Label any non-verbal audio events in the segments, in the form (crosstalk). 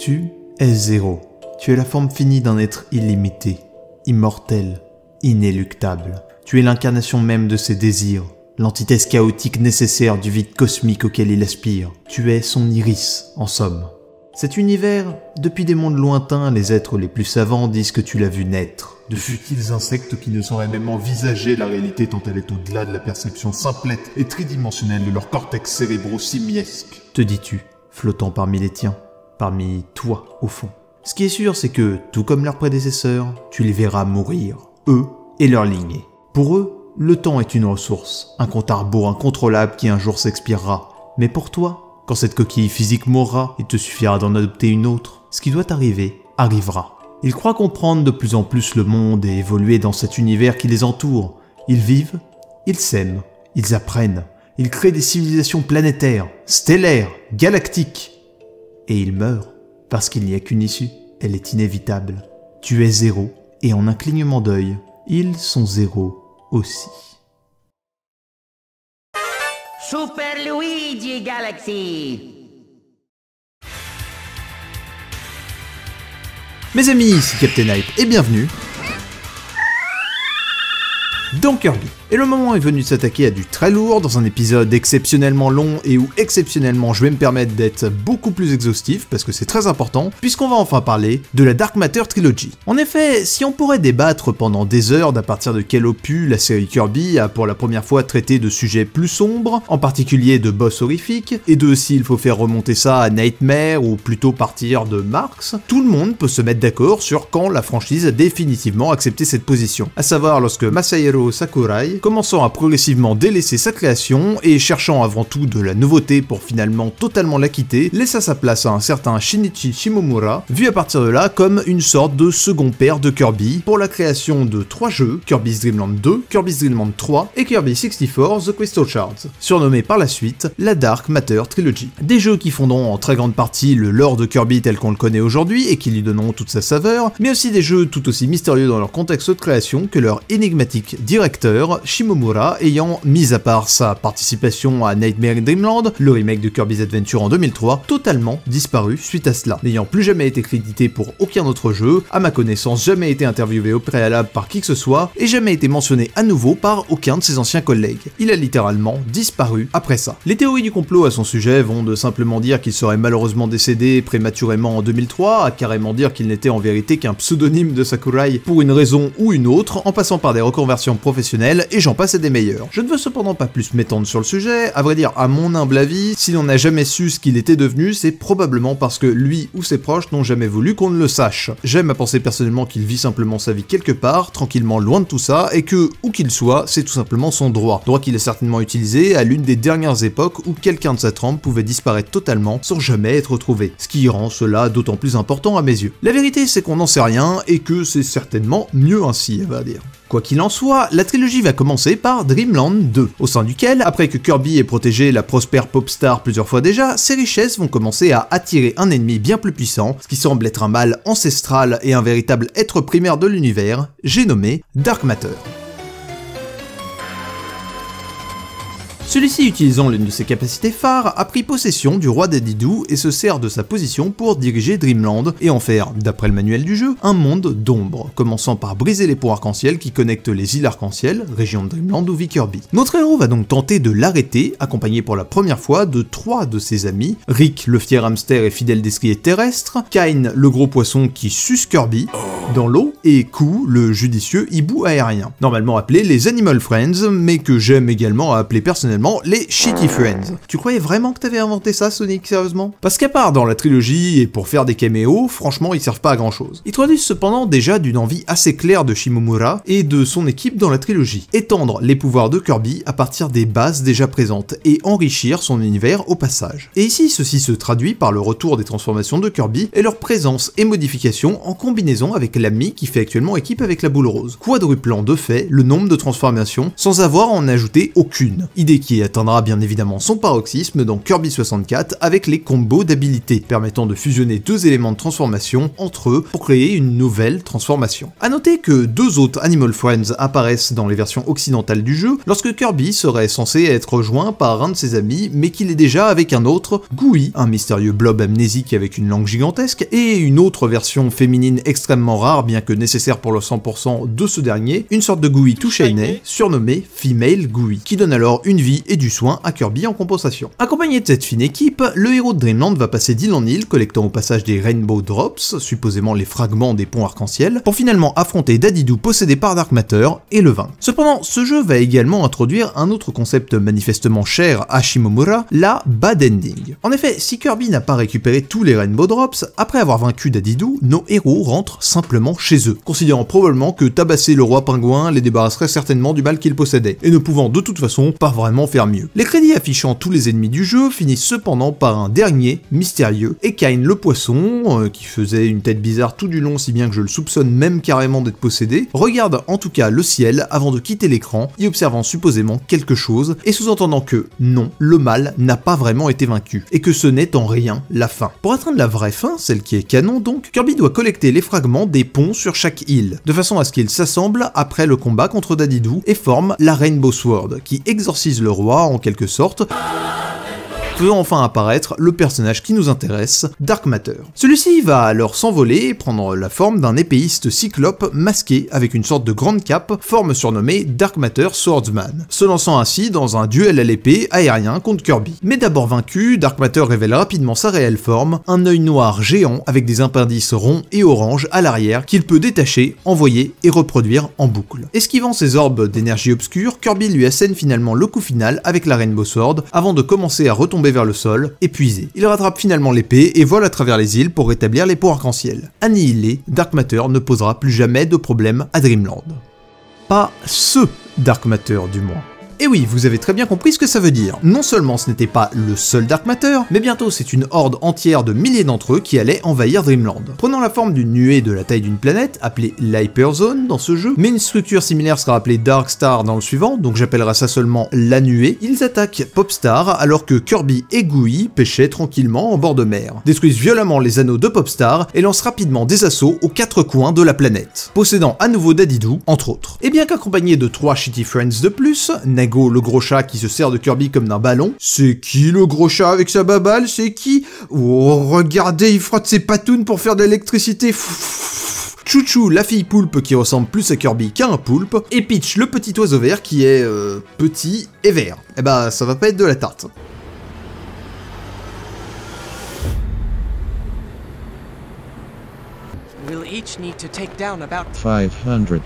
Tu es zéro. Tu es la forme finie d'un être illimité, immortel, inéluctable. Tu es l'incarnation même de ses désirs, l'antithèse chaotique nécessaire du vide cosmique auquel il aspire. Tu es son iris, en somme. Cet univers, depuis des mondes lointains, les êtres les plus savants disent que tu l'as vu naître. De futiles insectes qui ne sauraient même envisager la réalité tant elle est au-delà de la perception simplette et tridimensionnelle de leur cortex cérébraux simiesque. Te dis-tu, flottant parmi les tiens, parmi toi, au fond. Ce qui est sûr, c'est que, tout comme leurs prédécesseurs, tu les verras mourir, eux et leurs lignées. Pour eux, le temps est une ressource, un compte à rebours incontrôlable qui un jour s'expirera. Mais pour toi, quand cette coquille physique mourra, il te suffira d'en adopter une autre. Ce qui doit arriver, arrivera. Ils croient comprendre de plus en plus le monde et évoluer dans cet univers qui les entoure. Ils vivent, ils s'aiment, ils apprennent, ils créent des civilisations planétaires, stellaires, galactiques. Et ils meurent, parce qu'il n'y a qu'une issue, elle est inévitable. Tu es zéro, et en un clignement d'œil, ils sont zéro aussi. Super Luigi Galaxy Mes amis, ici Captain Hype et bienvenue dans Kirby. Et le moment est venu de s'attaquer à du très lourd dans un épisode exceptionnellement long et où exceptionnellement je vais me permettre d'être beaucoup plus exhaustif parce que c'est très important puisqu'on va enfin parler de la Dark Matter Trilogy. En effet, si on pourrait débattre pendant des heures d'à partir de quel opus la série Kirby a pour la première fois traité de sujets plus sombres, en particulier de boss horrifiques, et de s'il faut faire remonter ça à Nightmare ou plutôt partir de Marx, tout le monde peut se mettre d'accord sur quand la franchise a définitivement accepté cette position, à savoir lorsque Masahiro Sakurai commençant à progressivement délaisser sa création et cherchant avant tout de la nouveauté pour finalement totalement la quitter, laissa sa place à un certain Shinichi Shimomura, vu à partir de là comme une sorte de second père de Kirby pour la création de trois jeux, Kirby's Dream Land 2, Kirby's Dream Land 3 et Kirby 64 The Crystal Shards, surnommés par la suite la Dark Matter Trilogy. Des jeux qui fondent en très grande partie le lore de Kirby tel qu'on le connaît aujourd'hui et qui lui donneront toute sa saveur, mais aussi des jeux tout aussi mystérieux dans leur contexte de création que leur énigmatique directeur, Shimomura ayant, mis à part sa participation à Nightmare in Dreamland, le remake de Kirby's Adventure en 2003, totalement disparu suite à cela. N'ayant plus jamais été crédité pour aucun autre jeu, à ma connaissance jamais été interviewé au préalable par qui que ce soit, et jamais été mentionné à nouveau par aucun de ses anciens collègues. Il a littéralement disparu après ça. Les théories du complot à son sujet vont de simplement dire qu'il serait malheureusement décédé prématurément en 2003, à carrément dire qu'il n'était en vérité qu'un pseudonyme de Sakurai pour une raison ou une autre, en passant par des reconversions professionnelles et j'en passe et des meilleurs. Je ne veux cependant pas plus m'étendre sur le sujet, à vrai dire, à mon humble avis, si l'on n'a jamais su ce qu'il était devenu, c'est probablement parce que lui ou ses proches n'ont jamais voulu qu'on ne le sache. J'aime à penser personnellement qu'il vit simplement sa vie quelque part, tranquillement loin de tout ça, et que, où qu'il soit, c'est tout simplement son droit. Droit qu'il a certainement utilisé à l'une des dernières époques où quelqu'un de sa trempe pouvait disparaître totalement sans jamais être retrouvé. Ce qui rend cela d'autant plus important à mes yeux. La vérité c'est qu'on n'en sait rien et que c'est certainement mieux ainsi, à va dire. Quoi qu'il en soit, la trilogie va commencer par Dreamland 2, au sein duquel, après que Kirby ait protégé la prospère Popstar plusieurs fois déjà, ses richesses vont commencer à attirer un ennemi bien plus puissant, ce qui semble être un mal ancestral et un véritable être primaire de l'univers, j'ai nommé Dark Matter. Celui-ci, utilisant l'une de ses capacités phares, a pris possession du roi des Didou et se sert de sa position pour diriger Dreamland et en faire, d'après le manuel du jeu, un monde d'ombre, commençant par briser les ponts arc-en-ciel qui connectent les îles arc-en-ciel, région de Dreamland ou Kirby. Notre héros va donc tenter de l'arrêter, accompagné pour la première fois de trois de ses amis, Rick, le fier hamster et fidèle destrier terrestre, Kain, le gros poisson qui suce Kirby dans l'eau, et Ku, le judicieux hibou aérien, normalement appelé les Animal Friends, mais que j'aime également appeler personnellement les Shitty Friends. Tu croyais vraiment que t'avais inventé ça, Sonic, sérieusement? Parce qu'à part dans la trilogie et pour faire des caméos, franchement, ils servent pas à grand chose. Ils traduisent cependant déjà d'une envie assez claire de Shimomura et de son équipe dans la trilogie. Étendre les pouvoirs de Kirby à partir des bases déjà présentes et enrichir son univers au passage. Et ici, ceci se traduit par le retour des transformations de Kirby et leur présence et modification en combinaison avec l'ami qui fait actuellement équipe avec la boule rose. Quadruplant de fait le nombre de transformations sans avoir à en ajouter aucune. Idée qui qui atteindra bien évidemment son paroxysme dans Kirby 64 avec les combos d'habilités, permettant de fusionner deux éléments de transformation entre eux pour créer une nouvelle transformation. A noter que deux autres Animal Friends apparaissent dans les versions occidentales du jeu, lorsque Kirby serait censé être rejoint par un de ses amis, mais qu'il est déjà avec un autre, Gooey, un mystérieux blob amnésique avec une langue gigantesque, et une autre version féminine extrêmement rare, bien que nécessaire pour le 100% de ce dernier, une sorte de Gooey tout shiny, surnommé Female Gooey, qui donne alors une vie et du soin à Kirby en compensation. Accompagné de cette fine équipe, le héros de Dreamland va passer d'île en île, collectant au passage des Rainbow Drops, supposément les fragments des ponts arc-en-ciel, pour finalement affronter Dadidou possédé par Dark Matter et le vaincre. Cependant, ce jeu va également introduire un autre concept manifestement cher à Shimomura, la bad ending. En effet, si Kirby n'a pas récupéré tous les Rainbow Drops, après avoir vaincu Dadidou, nos héros rentrent simplement chez eux, considérant probablement que tabasser le roi pingouin les débarrasserait certainement du mal qu'ils possédaient, et ne pouvant de toute façon pas vraiment mieux. Les crédits affichant tous les ennemis du jeu finissent cependant par un dernier, mystérieux, Ekain le poisson, euh, qui faisait une tête bizarre tout du long si bien que je le soupçonne même carrément d'être possédé, regarde en tout cas le ciel avant de quitter l'écran, y observant supposément quelque chose, et sous-entendant que non, le mal n'a pas vraiment été vaincu, et que ce n'est en rien la fin. Pour atteindre la vraie fin, celle qui est canon donc, Kirby doit collecter les fragments des ponts sur chaque île, de façon à ce qu'ils s'assemblent après le combat contre Dadidou et forment la Rainbow Sword, qui exorcise le en quelque sorte, faisant enfin apparaître le personnage qui nous intéresse, Dark Matter. Celui-ci va alors s'envoler et prendre la forme d'un épéiste cyclope masqué avec une sorte de grande cape, forme surnommée Dark Matter Swordsman, se lançant ainsi dans un duel à l'épée aérien contre Kirby. Mais d'abord vaincu, Dark Matter révèle rapidement sa réelle forme, un œil noir géant avec des appendices ronds et orange à l'arrière qu'il peut détacher, envoyer et reproduire en boucle. Esquivant ses orbes d'énergie obscure, Kirby lui assène finalement le coup final avec la Rainbow Sword avant de commencer à retomber vers le sol, épuisé. Il rattrape finalement l'épée et vole à travers les îles pour rétablir les ponts arc-en-ciel. Annihilé, Dark Matter ne posera plus jamais de problème à Dreamland. Pas ce Dark Matter du moins. Et oui, vous avez très bien compris ce que ça veut dire. Non seulement ce n'était pas le seul Dark Matter, mais bientôt c'est une horde entière de milliers d'entre eux qui allait envahir Dreamland. Prenant la forme d'une nuée de la taille d'une planète, appelée l'Hyperzone dans ce jeu, mais une structure similaire sera appelée Dark Star dans le suivant, donc j'appellerai ça seulement la nuée, ils attaquent Popstar alors que Kirby et Gooey pêchaient tranquillement en bord de mer, détruisent violemment les anneaux de Popstar et lancent rapidement des assauts aux quatre coins de la planète, possédant à nouveau Dadidou, entre autres. Et bien qu'accompagné de trois Shitty Friends de plus, le gros chat qui se sert de Kirby comme d'un ballon. C'est qui le gros chat avec sa baballe? C'est qui? Oh, regardez, il frotte ses patounes pour faire de l'électricité. Chouchou, la fille poulpe qui ressemble plus à Kirby qu'à un poulpe, et Peach, le petit oiseau vert qui est euh, petit et vert. Eh ben, ça va pas être de la tarte. We'll each need to take down about 500.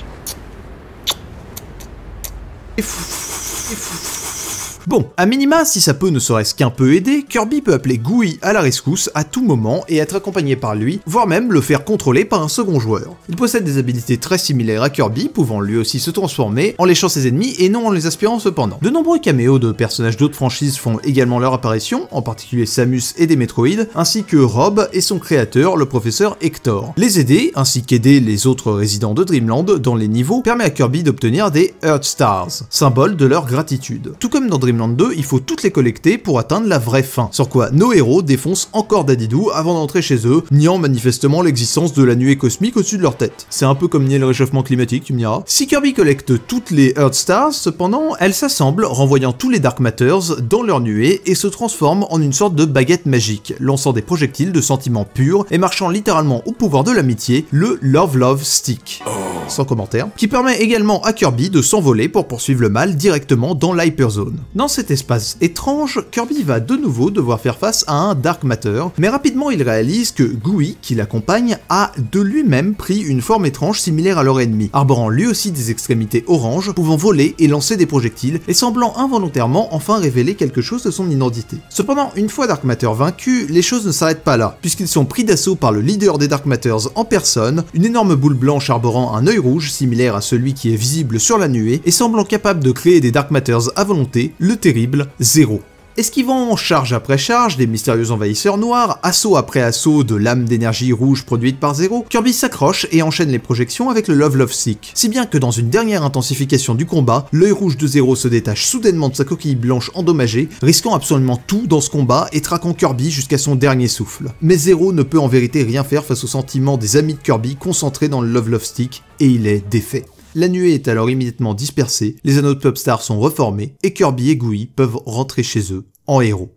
if, if, Bon, à minima, si ça peut ne serait-ce qu'un peu aider, Kirby peut appeler Gooey à la rescousse à tout moment et être accompagné par lui, voire même le faire contrôler par un second joueur. Il possède des habilités très similaires à Kirby, pouvant lui aussi se transformer en léchant ses ennemis et non en les aspirant cependant. De nombreux caméos de personnages d'autres franchises font également leur apparition, en particulier Samus et des Metroid, ainsi que Rob et son créateur, le professeur Hector. Les aider, ainsi qu'aider les autres résidents de Dreamland dans les niveaux, permet à Kirby d'obtenir des Earth Stars, symbole de leur gratitude. Tout comme dans Dreamland 2, il faut toutes les collecter pour atteindre la vraie fin. Sur quoi nos héros défoncent encore Dadidou avant d'entrer chez eux, niant manifestement l'existence de la nuée cosmique au-dessus de leur tête. C'est un peu comme nier le réchauffement climatique, tu me diras. Si Kirby collecte toutes les Earth Stars, cependant, elles s'assemblent, renvoyant tous les Dark Matters dans leur nuée et se transforment en une sorte de baguette magique, lançant des projectiles de sentiments purs et marchant littéralement au pouvoir de l'amitié, le Love Love Stick. Sans commentaire. Qui permet également à Kirby de s'envoler pour poursuivre le mal directement dans l'Hyperzone. Dans cet espace étrange, Kirby va de nouveau devoir faire face à un Dark Matter, mais rapidement il réalise que Gooey, qui l'accompagne, a de lui-même pris une forme étrange similaire à leur ennemi, arborant lui aussi des extrémités oranges, pouvant voler et lancer des projectiles, et semblant involontairement enfin révéler quelque chose de son identité. Cependant, une fois Dark Matter vaincu, les choses ne s'arrêtent pas là, puisqu'ils sont pris d'assaut par le leader des Dark Matters en personne, une énorme boule blanche arborant un œil rouge similaire à celui qui est visible sur la nuée, et semblant capable de créer des Dark Matters à volonté, terrible Zéro. Esquivant charge après charge des mystérieux envahisseurs noirs, assaut après assaut de l'âme d'énergie rouge produite par Zero, Kirby s'accroche et enchaîne les projections avec le Love Love Stick. Si bien que dans une dernière intensification du combat, l'œil rouge de Zero se détache soudainement de sa coquille blanche endommagée, risquant absolument tout dans ce combat et traquant Kirby jusqu'à son dernier souffle. Mais Zero ne peut en vérité rien faire face au sentiment des amis de Kirby concentrés dans le Love Love Stick, et il est défait. La nuée est alors immédiatement dispersée, les anneaux de Popstar sont reformés, et Kirby et Gooey peuvent rentrer chez eux en héros.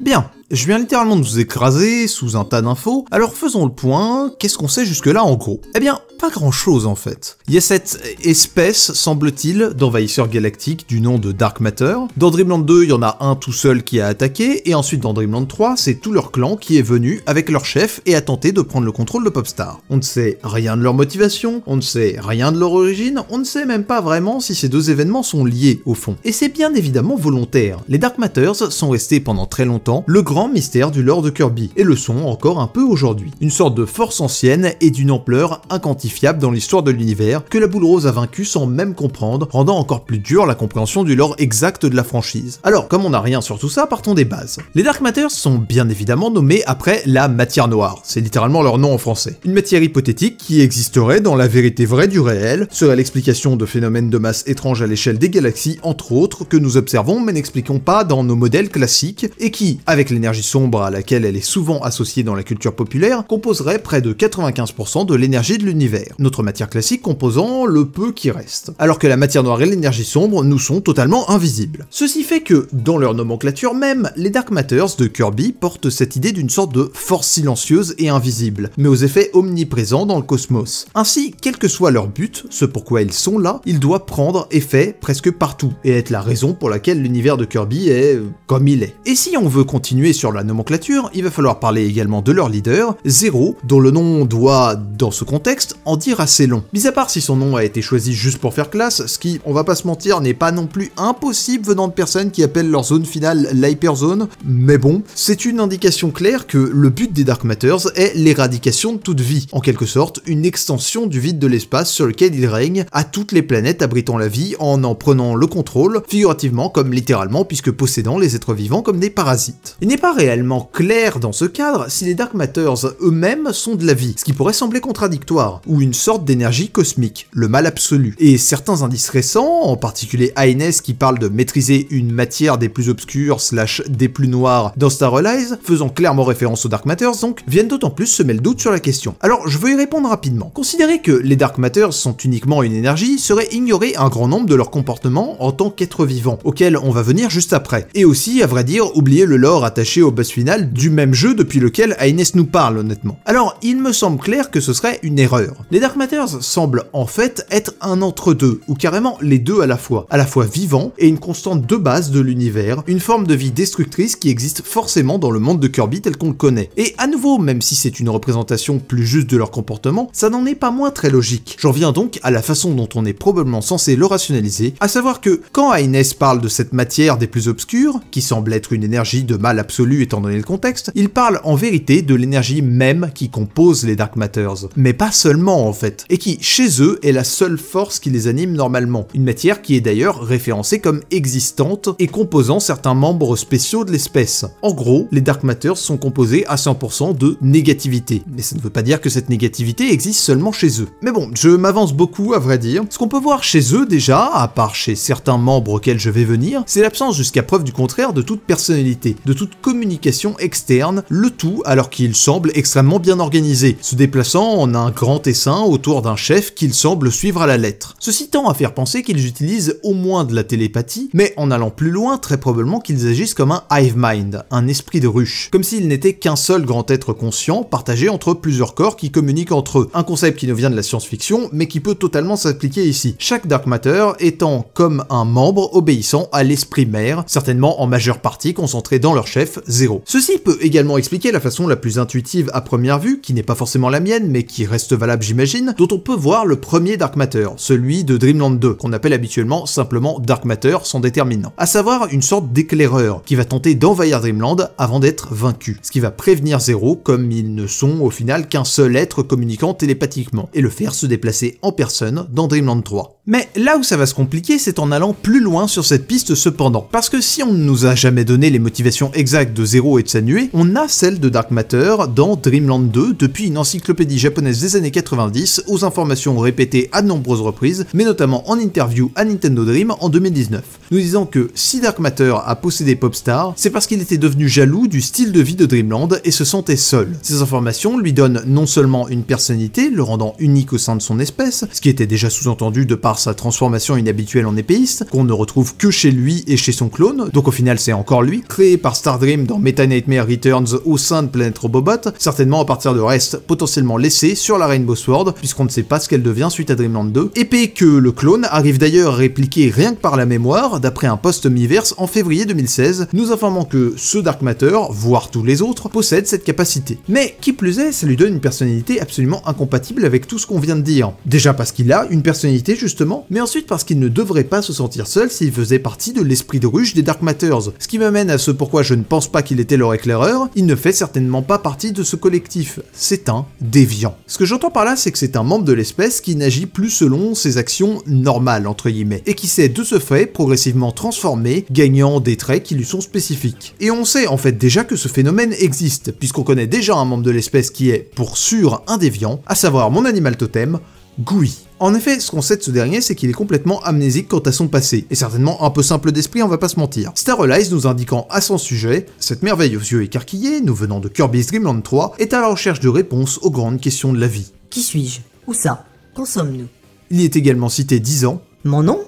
Bien, je viens littéralement de vous écraser sous un tas d'infos, alors faisons le point, qu'est-ce qu'on sait jusque-là en gros? Eh bien, pas grand-chose en fait. Il y a cette espèce, semble-t-il, d'envahisseur galactique du nom de Dark Matter. Dans Dreamland 2, il y en a un tout seul qui a attaqué, et ensuite dans Dreamland 3, c'est tout leur clan qui est venu avec leur chef et a tenté de prendre le contrôle de Popstar. On ne sait rien de leur motivation, on ne sait rien de leur origine, on ne sait même pas vraiment si ces deux événements sont liés au fond. Et c'est bien évidemment volontaire. Les Dark Matters sont restés pendant très longtemps le grand mystère du lore de Kirby, et le sont encore un peu aujourd'hui. Une sorte de force ancienne et d'une ampleur inquantifiable dans l'histoire de l'univers que la boule rose a vaincu sans même comprendre, rendant encore plus dur la compréhension du lore exact de la franchise. Alors, comme on n'a rien sur tout ça, partons des bases. Les Dark Matters sont bien évidemment nommés après la matière noire, c'est littéralement leur nom en français. Une matière hypothétique qui existerait dans la vérité vraie du réel, serait l'explication de phénomènes de masse étranges à l'échelle des galaxies, entre autres, que nous observons mais n'expliquons pas dans nos modèles classiques, et qui, avec l'énergie sombre à laquelle elle est souvent associée dans la culture populaire, composerait près de 95% de l'énergie de l'univers, notre matière classique composant le peu qui reste, alors que la matière noire et l'énergie sombre nous sont totalement invisibles. Ceci fait que, dans leur nomenclature même, les Dark Matters de Kirby portent cette idée d'une sorte de force silencieuse et invisible, mais aux effets omniprésents dans le cosmos. Ainsi, quel que soit leur but, ce pourquoi ils sont là, ils doivent prendre effet presque partout, et être la raison pour laquelle l'univers de Kirby est comme il est. Et si on veut continuer sur la nomenclature, il va falloir parler également de leur leader, Zero, dont le nom doit, dans ce contexte, en dire assez long. Mis à part si son nom a été choisi juste pour faire classe, ce qui, on va pas se mentir, n'est pas non plus impossible venant de personnes qui appellent leur zone finale l'hyperzone, mais bon, c'est une indication claire que le but des Dark Matters est l'éradication de toute vie, en quelque sorte une extension du vide de l'espace sur lequel il règne à toutes les planètes abritant la vie en en prenant le contrôle, figurativement comme littéralement, puisque possédant les êtres vivants comme des parasites. Pas réellement clair dans ce cadre si les Dark Matters eux-mêmes sont de la vie, ce qui pourrait sembler contradictoire, ou une sorte d'énergie cosmique, le mal absolu. Et certains indices récents, en particulier Aines qui parle de maîtriser une matière des plus obscures slash des plus noires dans Star Allies, faisant clairement référence aux Dark Matters donc, viennent d'autant plus semer le doute sur la question. Alors je veux y répondre rapidement. Considérer que les Dark Matters sont uniquement une énergie serait ignorer un grand nombre de leurs comportements en tant qu'êtres vivants, auxquels on va venir juste après. Et aussi, à vrai dire, oublier le lore attaché au boss final du même jeu depuis lequel Aines nous parle honnêtement. Alors, il me semble clair que ce serait une erreur. Les Dark Matters semblent en fait être un entre-deux, ou carrément les deux à la fois, à la fois vivant et une constante de base de l'univers, une forme de vie destructrice qui existe forcément dans le monde de Kirby tel qu'on le connaît. Et à nouveau, même si c'est une représentation plus juste de leur comportement, ça n'en est pas moins très logique. J'en viens donc à la façon dont on est probablement censé le rationaliser, à savoir que quand Aines parle de cette matière des plus obscures, qui semble être une énergie de mal absolu étant donné le contexte, il parle en vérité de l'énergie même qui compose les Dark Matters. Mais pas seulement en fait, et qui, chez eux, est la seule force qui les anime normalement. Une matière qui est d'ailleurs référencée comme existante et composant certains membres spéciaux de l'espèce. En gros, les Dark Matters sont composés à 100% de négativité. Mais ça ne veut pas dire que cette négativité existe seulement chez eux. Mais bon, je m'avance beaucoup à vrai dire. Ce qu'on peut voir chez eux déjà, à part chez certains membres auxquels je vais venir, c'est l'absence jusqu'à preuve du contraire de toute personnalité, de toute communication externe, le tout alors qu'il semble extrêmement bien organisé, se déplaçant en un grand essaim autour d'un chef qu'il semble suivre à la lettre. Ceci tend à faire penser qu'ils utilisent au moins de la télépathie, mais en allant plus loin, très probablement qu'ils agissent comme un hive mind, un esprit de ruche, comme s'il n'était qu'un seul grand être conscient, partagé entre plusieurs corps qui communiquent entre eux. Un concept qui nous vient de la science-fiction, mais qui peut totalement s'appliquer ici. Chaque Dark Matter étant comme un membre obéissant à l'esprit mère, certainement en majeure partie concentré dans leur chef, 0. Ceci peut également expliquer la façon la plus intuitive à première vue, qui n'est pas forcément la mienne, mais qui reste valable j'imagine, dont on peut voir le premier Dark Matter, celui de Dreamland 2, qu'on appelle habituellement simplement Dark Matter sans déterminant. À savoir une sorte d'éclaireur, qui va tenter d'envahir Dreamland avant d'être vaincu, ce qui va prévenir Zero comme ils ne sont au final qu'un seul être communiquant télépathiquement, et le faire se déplacer en personne dans Dreamland 3. Mais là où ça va se compliquer, c'est en allant plus loin sur cette piste cependant. Parce que si on ne nous a jamais donné les motivations exactes de Zero et de sa nuée, on a celle de Dark Matter dans Dreamland 2 depuis une encyclopédie japonaise des années 90 aux informations répétées à de nombreuses reprises, mais notamment en interview à Nintendo Dream en 2019, nous disant que si Dark Matter a possédé Popstar, c'est parce qu'il était devenu jaloux du style de vie de Dreamland et se sentait seul. Ces informations lui donnent non seulement une personnalité, le rendant unique au sein de son espèce, ce qui était déjà sous-entendu de par sa transformation inhabituelle en épéiste, qu'on ne retrouve que chez lui et chez son clone, donc au final c'est encore lui, créé par Dans Meta Nightmare Returns au sein de Planet Robobot, certainement à partir de restes potentiellement laissés sur la Rainbow Sword, puisqu'on ne sait pas ce qu'elle devient suite à Dreamland 2, épée que le clone arrive d'ailleurs à répliquer rien que par la mémoire, d'après un post Miiverse en février 2016, nous informant que ce Dark Matter, voire tous les autres, possèdent cette capacité. Mais qui plus est, ça lui donne une personnalité absolument incompatible avec tout ce qu'on vient de dire. Déjà parce qu'il a une personnalité justement mais ensuite parce qu'il ne devrait pas se sentir seul s'il faisait partie de l'esprit de ruche des Dark Matters, ce qui m'amène à ce pourquoi je ne pense pas qu'il était leur éclaireur, il ne fait certainement pas partie de ce collectif, c'est un déviant. Ce que j'entends par là, c'est que c'est un membre de l'espèce qui n'agit plus selon ses actions normales, entre guillemets, et qui s'est de ce fait progressivement transformé, gagnant des traits qui lui sont spécifiques. Et on sait en fait déjà que ce phénomène existe, puisqu'on connaît déjà un membre de l'espèce qui est, pour sûr, un déviant, à savoir mon animal totem, Gui. En effet, ce qu'on sait de ce dernier, c'est qu'il est complètement amnésique quant à son passé, et certainement un peu simple d'esprit, on va pas se mentir. Starlize nous indiquant à son sujet, cette merveille aux yeux écarquillés, nous venant de Kirby's Dream Land 3, est à la recherche de réponses aux grandes questions de la vie. Qui suis-je? Où ça? Quand sommes-nous? Il y est également cité 10 ans. Mon nom?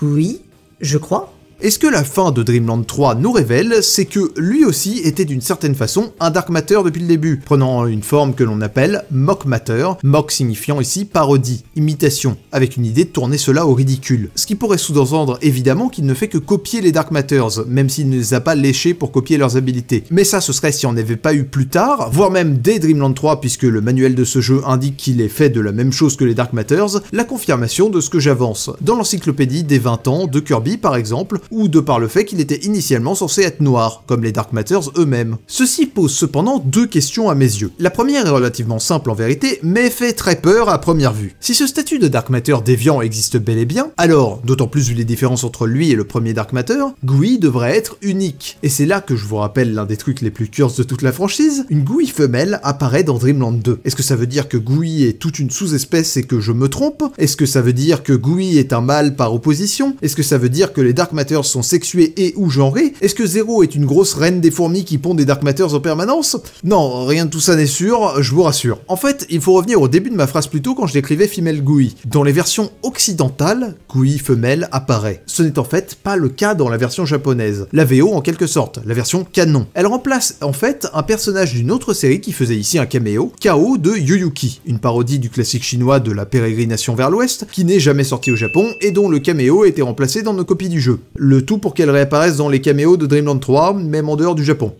Oui, je crois. Et ce que la fin de Dreamland 3 nous révèle, c'est que lui aussi était d'une certaine façon un Dark Matter depuis le début, prenant une forme que l'on appelle Mock Matter, mock signifiant ici parodie, imitation, avec une idée de tourner cela au ridicule. Ce qui pourrait sous-entendre évidemment qu'il ne fait que copier les Dark Matters, même s'il ne les a pas léchés pour copier leurs habilités. Mais ça ce serait si on n'avait pas eu plus tard, voire même dès Dreamland 3 puisque le manuel de ce jeu indique qu'il est fait de la même chose que les Dark Matters, la confirmation de ce que j'avance. Dans l'encyclopédie des 20 ans de Kirby par exemple, ou de par le fait qu'il était initialement censé être noir, comme les Dark Matters eux-mêmes. Ceci pose cependant deux questions à mes yeux. La première est relativement simple en vérité, mais fait très peur à première vue. Si ce statut de Dark Matter déviant existe bel et bien, alors, d'autant plus vu les différences entre lui et le premier Dark Matter, Gui devrait être unique. Et c'est là que je vous rappelle l'un des trucs les plus curses de toute la franchise, une Gui femelle apparaît dans Dreamland 2. Est-ce que ça veut dire que Gui est toute une sous-espèce et que je me trompe? Est-ce que ça veut dire que Gui est un mâle par opposition? Est-ce que ça veut dire que les Dark Sont sexués et ou genrés Est-ce que Zero est une grosse reine des fourmis qui pond des Dark Matters en permanence? Non, rien de tout ça n'est sûr, je vous rassure. En fait, il faut revenir au début de ma phrase plus tôt quand je décrivais Female Gui. Dans les versions occidentales, Gui femelle apparaît. Ce n'est en fait pas le cas dans la version japonaise. La VO en quelque sorte, la version canon. Elle remplace en fait un personnage d'une autre série qui faisait ici un caméo, Kao de Yuyuki, une parodie du classique chinois de la pérégrination vers l'ouest, qui n'est jamais sorti au Japon et dont le caméo a été remplacé dans nos copies du jeu. Tout pour qu'elle réapparaisse dans les caméos de Dreamland 3, même en dehors du Japon.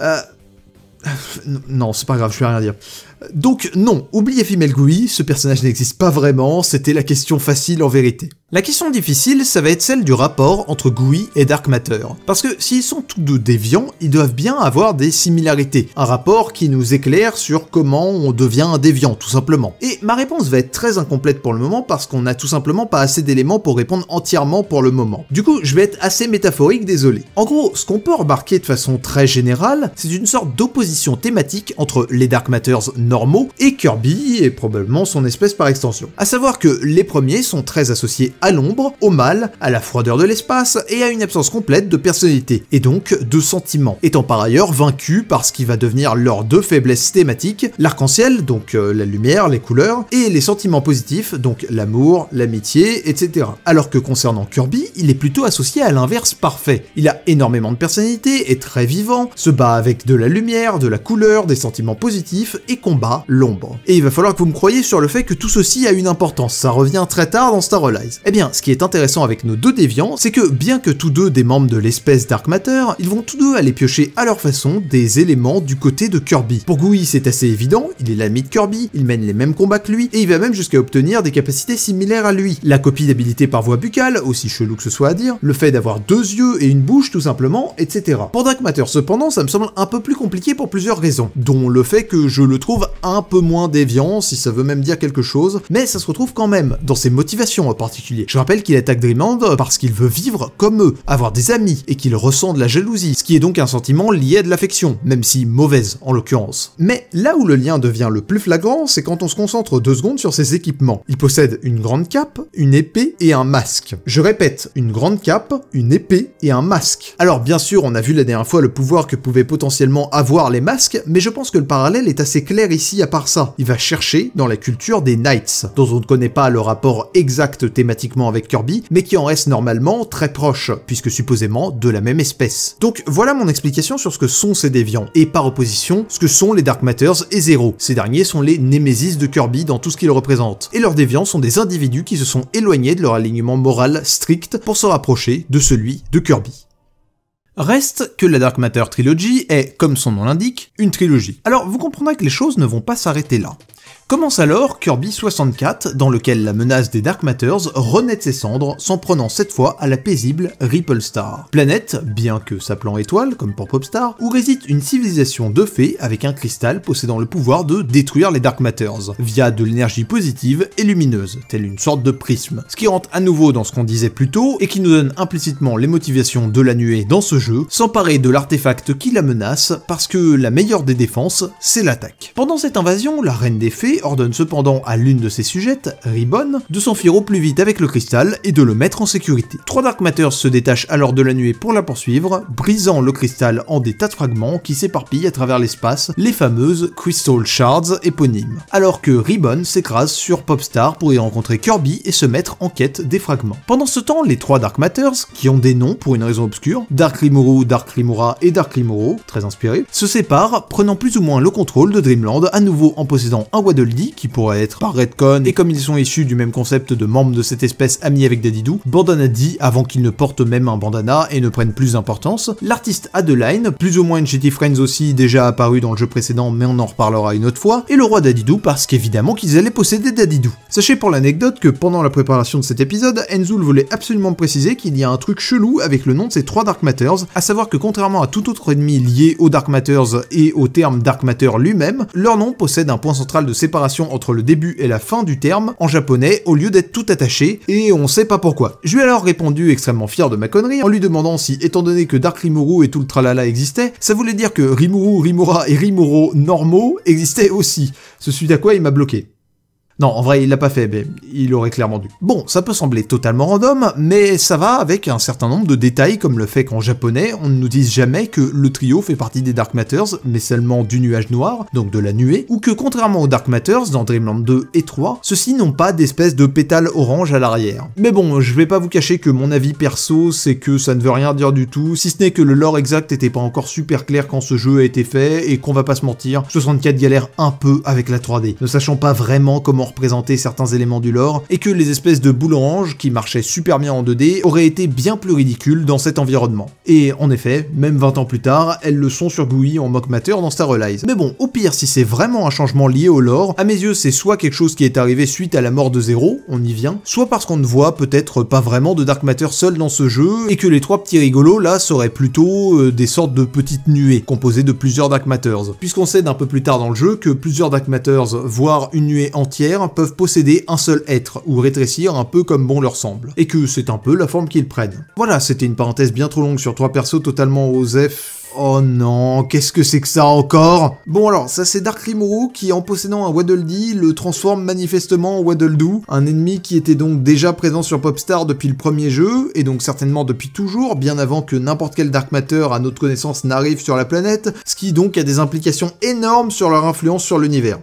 Euh... (sighs) Non, c'est pas grave, je vais rien dire. Donc non, oubliez Female Gui, ce personnage n'existe pas vraiment, c'était la question facile en vérité. La question difficile, ça va être celle du rapport entre Gui et Dark Matter. Parce que s'ils sont tous deux déviants, ils doivent bien avoir des similarités. Un rapport qui nous éclaire sur comment on devient un déviant, tout simplement. Et ma réponse va être très incomplète pour le moment parce qu'on n'a tout simplement pas assez d'éléments pour répondre entièrement pour le moment. Du coup, je vais être assez métaphorique, désolé. En gros, ce qu'on peut remarquer de façon très générale, c'est une sorte d'opposition thématique entre les Dark Matters normaux et Kirby et probablement son espèce par extension. À savoir que les premiers sont très associés à l'ombre, au mal, à la froideur de l'espace et à une absence complète de personnalité, et donc de sentiments, étant par ailleurs vaincus par ce qui va devenir leurs deux faiblesses thématiques, l'arc-en-ciel, donc euh, la lumière, les couleurs, et les sentiments positifs, donc l'amour, l'amitié, etc. Alors que concernant Kirby, il est plutôt associé à l'inverse parfait. Il a énormément de personnalité, est très vivant, se bat avec de la lumière, de la couleur, des sentiments positifs, et combat combat l'ombre. Et il va falloir que vous me croyiez sur le fait que tout ceci a une importance, ça revient très tard dans Star Allies. Eh bien, ce qui est intéressant avec nos deux déviants, c'est que bien que tous deux des membres de l'espèce Dark Matter, ils vont tous deux aller piocher à leur façon des éléments du côté de Kirby. Pour Gui, c'est assez évident, il est l'ami de Kirby, il mène les mêmes combats que lui, et il va même jusqu'à obtenir des capacités similaires à lui. La copie d'habilité par voie buccale, aussi chelou que ce soit à dire, le fait d'avoir deux yeux et une bouche tout simplement, etc. Pour Dark Matter cependant, ça me semble un peu plus compliqué pour plusieurs raisons, dont le fait que je le trouve un peu moins déviant, si ça veut même dire quelque chose, mais ça se retrouve quand même dans ses motivations en particulier. Je rappelle qu'il attaque Dreamland parce qu'il veut vivre comme eux, avoir des amis, et qu'il ressent de la jalousie, ce qui est donc un sentiment lié à de l'affection, même si mauvaise en l'occurrence. Mais là où le lien devient le plus flagrant, c'est quand on se concentre deux secondes sur ses équipements. Il possède une grande cape, une épée et un masque. Je répète, une grande cape, une épée et un masque. Alors bien sûr, on a vu la dernière fois le pouvoir que pouvaient potentiellement avoir les masques, mais je pense que le parallèle est assez clair ici à part ça. Il va chercher dans la culture des Knights, dont on ne connaît pas le rapport exact thématiquement avec Kirby, mais qui en reste normalement très proche, puisque supposément de la même espèce. Donc voilà mon explication sur ce que sont ces déviants, et par opposition, ce que sont les Dark Matters et Zero. Ces derniers sont les némésis de Kirby dans tout ce qu'ils représentent, et leurs déviants sont des individus qui se sont éloignés de leur alignement moral strict pour se rapprocher de celui de Kirby. Reste que la Dark Matter Trilogy est, comme son nom l'indique, une trilogie. Alors vous comprendrez que les choses ne vont pas s'arrêter là. Commence alors Kirby 64, dans lequel la menace des Dark Matters renaît de ses cendres, s'en prenant cette fois à la paisible Ripple Star. Planète, bien que s'appelant étoile, comme pour Popstar, où réside une civilisation de fées avec un cristal possédant le pouvoir de détruire les Dark Matters, via de l'énergie positive et lumineuse, telle une sorte de prisme. Ce qui rentre à nouveau dans ce qu'on disait plus tôt, et qui nous donne implicitement les motivations de la nuée dans ce jeu, s'emparer de l'artefact qui la menace, parce que la meilleure des défenses, c'est l'attaque. Pendant cette invasion, la Reine des Ordonne cependant à l'une de ses sujettes, Ribbon, de s'enfuir au plus vite avec le cristal et de le mettre en sécurité. Trois Dark Matters se détachent alors de la nuée pour la poursuivre, brisant le cristal en des tas de fragments qui s'éparpillent à travers l'espace, les fameuses Crystal Shards éponymes. Alors que Ribbon s'écrase sur Popstar pour y rencontrer Kirby et se mettre en quête des fragments. Pendant ce temps, les trois Dark Matters, qui ont des noms pour une raison obscure, Dark Rimuru, Dark Rimura et Dark Rimuru, très inspirés, se séparent, prenant plus ou moins le contrôle de Dreamland, à nouveau en possédant un Waddle Dee qui pourrait être par Redcon, et comme ils sont issus du même concept de membres de cette espèce amis avec Dadidou, Bandana D avant qu'ils ne portent même un bandana et ne prennent plus d'importance, l'artiste Adeline, plus ou moins une Shitty Friends aussi déjà apparu dans le jeu précédent mais on en reparlera une autre fois, et le roi Dadidou parce qu'évidemment qu'ils allaient posséder Dadidou. Sachez pour l'anecdote que pendant la préparation de cet épisode, Enzoul voulait absolument préciser qu'il y a un truc chelou avec le nom de ces trois Dark Matters, à savoir que contrairement à tout autre ennemi lié aux Dark Matters et au terme Dark Matter lui-même, leur nom possède un point central de séparation entre le début et la fin du terme en japonais au lieu d'être tout attaché, et on sait pas pourquoi. Je lui ai alors répondu extrêmement fier de ma connerie en lui demandant si, étant donné que Dark Rimuru et tout le tralala existaient, ça voulait dire que Rimuru, Rimura et Rimuro normaux existaient aussi. Ce suite à quoi il m'a bloqué. Non, en vrai, il l'a pas fait, mais il aurait clairement dû. Bon, ça peut sembler totalement random, mais ça va avec un certain nombre de détails, comme le fait qu'en japonais, on ne nous dise jamais que le trio fait partie des Dark Matters, mais seulement du nuage noir, donc de la nuée, ou que contrairement aux Dark Matters dans Dreamland 2 et 3, ceux-ci n'ont pas d'espèce de pétale orange à l'arrière. Mais bon, je vais pas vous cacher que mon avis perso, c'est que ça ne veut rien dire du tout, si ce n'est que le lore exact était pas encore super clair quand ce jeu a été fait, et qu'on va pas se mentir, 64 galère un peu avec la 3D, ne sachant pas vraiment comment représenter certains éléments du lore, et que les espèces de boules oranges, qui marchaient super bien en 2D, auraient été bien plus ridicules dans cet environnement. Et en effet, même 20 ans plus tard, elles le sont sur en mock matter dans Star Allies. Mais bon, au pire, si c'est vraiment un changement lié au lore, à mes yeux, c'est soit quelque chose qui est arrivé suite à la mort de Zero, on y vient, soit parce qu'on ne voit peut-être pas vraiment de Dark Matter seul dans ce jeu, et que les trois petits rigolos là seraient plutôt euh, des sortes de petites nuées, composées de plusieurs Dark Matters. Puisqu'on sait d'un peu plus tard dans le jeu que plusieurs Dark Matters, voire une nuée entière, peuvent posséder un seul être, ou rétrécir un peu comme bon leur semble, et que c'est un peu la forme qu'ils prennent. Voilà, c'était une parenthèse bien trop longue sur trois persos totalement OSEF, Oh non, qu'est-ce que c'est que ça encore? Bon alors, ça c'est Dark Rimuru qui, en possédant un Waddle Dee, le transforme manifestement en Waddle Doo, un ennemi qui était donc déjà présent sur Popstar depuis le premier jeu, et donc certainement depuis toujours, bien avant que n'importe quel Dark Matter à notre connaissance n'arrive sur la planète, ce qui donc a des implications énormes sur leur influence sur l'univers.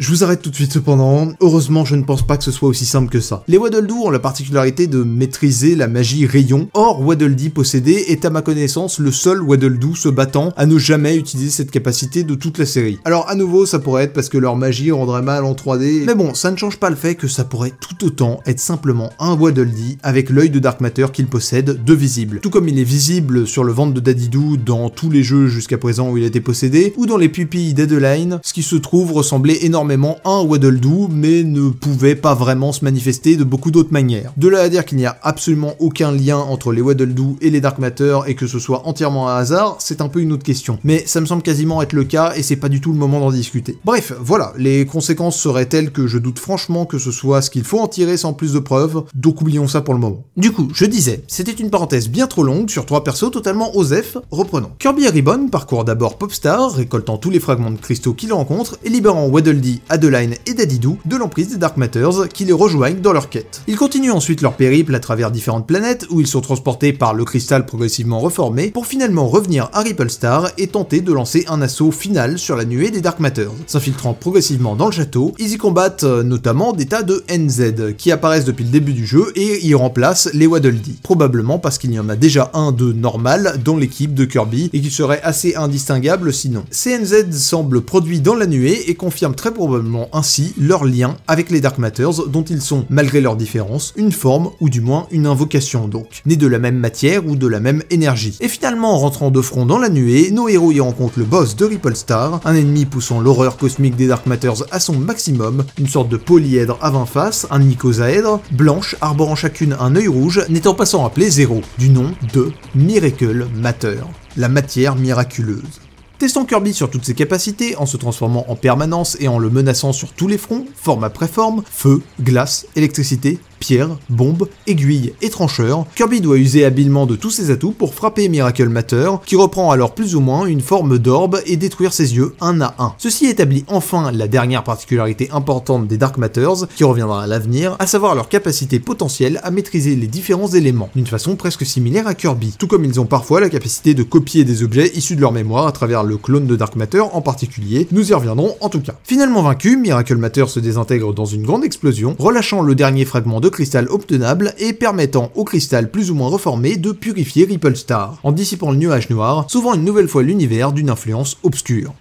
Je vous arrête tout de suite cependant, heureusement je ne pense pas que ce soit aussi simple que ça. Les Waddle Doo ont la particularité de maîtriser la magie rayon, or Waddle Dee possédé est à ma connaissance le seul Waddle Doo se battant à ne jamais utiliser cette capacité de toute la série. Alors à nouveau ça pourrait être parce que leur magie rendrait mal en 3D, mais bon ça ne change pas le fait que ça pourrait tout autant être simplement un Waddle Dee avec l'œil de Dark Matter qu'il possède de visible. Tout comme il est visible sur le ventre de Daddy Doo dans tous les jeux jusqu'à présent où il a été possédé, ou dans les pupilles d'Adeline, ce qui se trouve ressemblait énormément un Waddle Doo, mais ne pouvait pas vraiment se manifester de beaucoup d'autres manières. De là à dire qu'il n'y a absolument aucun lien entre les Waddle Doo et les Dark Matter et que ce soit entièrement un hasard, c'est un peu une autre question. Mais ça me semble quasiment être le cas et c'est pas du tout le moment d'en discuter. Bref, voilà, les conséquences seraient telles que je doute franchement que ce soit ce qu'il faut en tirer sans plus de preuves, donc oublions ça pour le moment. Du coup, je disais, c'était une parenthèse bien trop longue sur trois persos totalement osef, reprenons. Kirby et Ribbon parcourent d'abord Popstar, récoltant tous les fragments de cristaux qu'ils rencontrent et libérant Waddle Dee Adeline et Dadidoo de l'emprise des Dark Matters qui les rejoignent dans leur quête. Ils continuent ensuite leur périple à travers différentes planètes où ils sont transportés par le cristal progressivement reformé pour finalement revenir à Ripple Star et tenter de lancer un assaut final sur la nuée des Dark Matters. S'infiltrant progressivement dans le château, ils y combattent euh, notamment des tas de NZ qui apparaissent depuis le début du jeu et y remplacent les Waddle Dee. Probablement parce qu'il y en a déjà un de normal dans l'équipe de Kirby et qui serait assez indistinguable sinon. Ces NZ semblent produits dans la nuée et confirment très probablement ainsi leur lien avec les Dark Matters dont ils sont, malgré leurs différences, une forme ou du moins une invocation donc, nés de la même matière ou de la même énergie. Et finalement, en rentrant de front dans la nuée, nos héros y rencontrent le boss de Ripple Star, un ennemi poussant l'horreur cosmique des Dark Matters à son maximum, une sorte de polyèdre à 20 faces, un icosaèdre, blanche, arborant chacune un œil rouge, n'étant pas sans rappeler Zéro, du nom de Miracle Matter, la matière miraculeuse. Testons Kirby sur toutes ses capacités en se transformant en permanence et en le menaçant sur tous les fronts, forme après forme, feu, glace, électricité, pierre, bombe, aiguille et trancheur, Kirby doit user habilement de tous ses atouts pour frapper Miracle Matter, qui reprend alors plus ou moins une forme d'orbe et détruire ses yeux un à un. Ceci établit enfin la dernière particularité importante des Dark Matters, qui reviendra à l'avenir, à savoir leur capacité potentielle à maîtriser les différents éléments, d'une façon presque similaire à Kirby, tout comme ils ont parfois la capacité de copier des objets issus de leur mémoire à travers le clone de Dark Matter en particulier, nous y reviendrons en tout cas. Finalement vaincu, Miracle Matter se désintègre dans une grande explosion, relâchant le dernier fragment de cristal obtenable et permettant au cristal plus ou moins reformé de purifier Ripple Star, en dissipant le nuage noir, sauvant une nouvelle fois l'univers d'une influence obscure.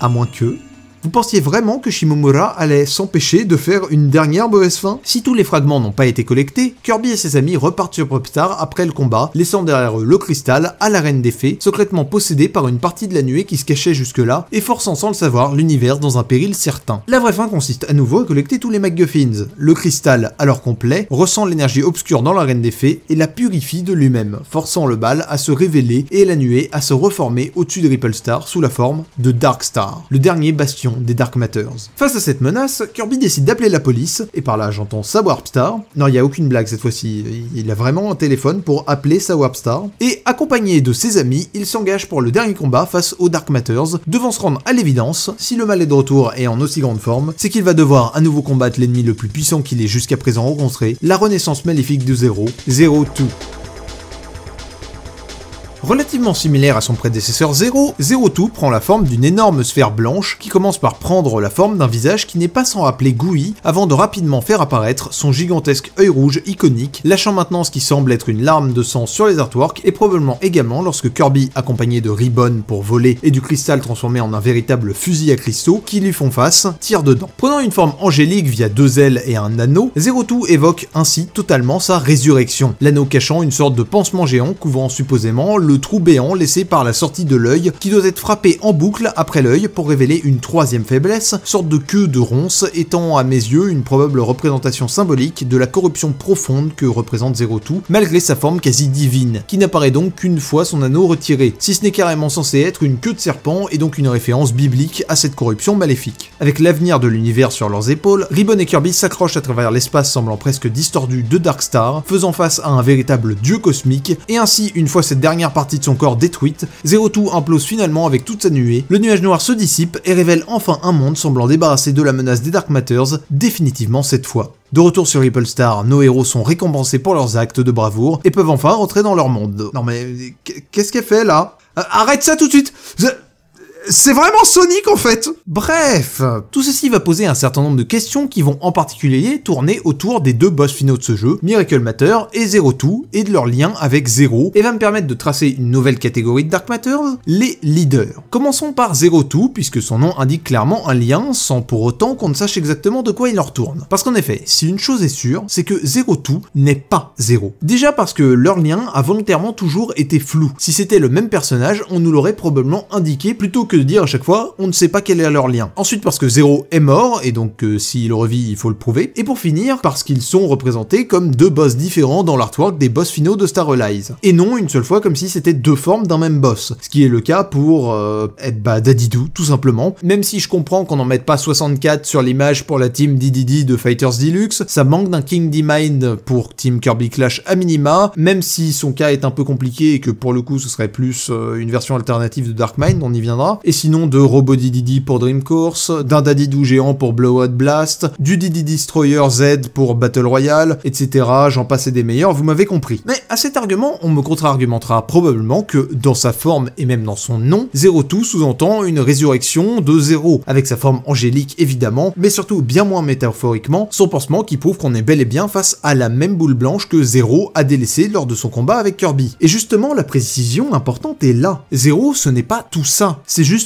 À moins que, vous pensiez vraiment que Shimomura allait s'empêcher de faire une dernière mauvaise fin? Si tous les fragments n'ont pas été collectés, Kirby et ses amis repartent sur Popstar après le combat, laissant derrière eux le cristal à la Reine des Fées, secrètement possédé par une partie de la nuée qui se cachait jusque-là, et forçant sans le savoir l'univers dans un péril certain. La vraie fin consiste à nouveau à collecter tous les MacGuffins. Le cristal, alors complet, ressent l'énergie obscure dans la Reine des Fées et la purifie de lui-même, forçant le bal à se révéler et la nuée à se reformer au-dessus de Ripple Star sous la forme de Dark Star, le dernier bastion des Dark Matters. Face à cette menace, Kirby décide d'appeler la police, et par là j'entends sa Warp Star. Non, il n'y a aucune blague cette fois-ci, il a vraiment un téléphone pour appeler sa. Et accompagné de ses amis, il s'engage pour le dernier combat face aux Dark Matters, devant se rendre à l'évidence, si le mal est de retour et en aussi grande forme, c'est qu'il va devoir à nouveau combattre l'ennemi le plus puissant qu'il ait jusqu'à présent rencontré, la renaissance maléfique de Zero, Zero 2. Relativement similaire à son prédécesseur Zero, Zero Two prend la forme d'une énorme sphère blanche qui commence par prendre la forme d'un visage qui n'est pas sans rappeler Gui avant de rapidement faire apparaître son gigantesque œil rouge iconique, lâchant maintenant ce qui semble être une larme de sang sur les artworks et probablement également lorsque Kirby, accompagné de Ribbon pour voler et du cristal transformé en un véritable fusil à cristaux qui lui font face, tire dedans. Prenant une forme angélique via deux ailes et un anneau, Zero Two évoque ainsi totalement sa résurrection, l'anneau cachant une sorte de pansement géant couvrant supposément le trou béant laissé par la sortie de l'œil qui doit être frappé en boucle après l'œil pour révéler une troisième faiblesse, sorte de queue de ronce étant à mes yeux une probable représentation symbolique de la corruption profonde que représente Zero malgré sa forme quasi divine, qui n'apparaît donc qu'une fois son anneau retiré, si ce n'est carrément censé être une queue de serpent et donc une référence biblique à cette corruption maléfique. Avec l'avenir de l'univers sur leurs épaules, Ribbon et Kirby s'accrochent à travers l'espace semblant presque distordu de Darkstar, faisant face à un véritable dieu cosmique, et ainsi, une fois cette dernière partie de son corps détruite, Zero Two implose finalement avec toute sa nuée, le nuage noir se dissipe et révèle enfin un monde semblant débarrassé de la menace des Dark Matters, définitivement cette fois. De retour sur Ripple Star, nos héros sont récompensés pour leurs actes de bravoure et peuvent enfin rentrer dans leur monde. Non mais qu'est-ce qu'elle fait là? Euh, Arrête ça tout de suite c'est vraiment Sonic en fait Bref, tout ceci va poser un certain nombre de questions qui vont en particulier tourner autour des deux boss finaux de ce jeu, Miracle Matter et Zero Two, et de leur lien avec Zero, et va me permettre de tracer une nouvelle catégorie de Dark Matters, les leaders. Commençons par Zero Two, puisque son nom indique clairement un lien, sans pour autant qu'on ne sache exactement de quoi il en retourne. Parce qu'en effet, si une chose est sûre, c'est que Zero Two n'est pas Zero. Déjà parce que leur lien a volontairement toujours été flou. Si c'était le même personnage, on nous l'aurait probablement indiqué plutôt que de dire à chaque fois on ne sait pas quel est leur lien. Ensuite parce que Zero est mort, et donc euh, s'il revit, il faut le prouver. Et pour finir, parce qu'ils sont représentés comme deux boss différents dans l'artwork des boss finaux de Star Allies. Et non une seule fois comme si c'était deux formes d'un même boss. Ce qui est le cas pour euh, eh bah, Dadidou, tout simplement. Même si je comprends qu'on en mette pas 64 sur l'image pour la team DDD de Fighters Deluxe, ça manque d'un King D-Mind pour Team Kirby Clash à minima, même si son cas est un peu compliqué et que pour le coup ce serait plus euh, une version alternative de Dark Mind, on y viendra. Et sinon de Robo DDD pour Dream Course, d'un Dadidou géant pour Blowout Blast, du DD Destroyer Z pour Battle Royale, etc. J'en passe et des meilleurs, vous m'avez compris. Mais à cet argument, on me contre-argumentera probablement que dans sa forme et même dans son nom, Zero Two sous-entend une résurrection de Zero, avec sa forme angélique évidemment, mais surtout bien moins métaphoriquement, son pansement qui prouve qu'on est bel et bien face à la même boule blanche que Zero a délaissé lors de son combat avec Kirby. Et justement, la précision importante est là. Zero, ce n'est pas tout ça,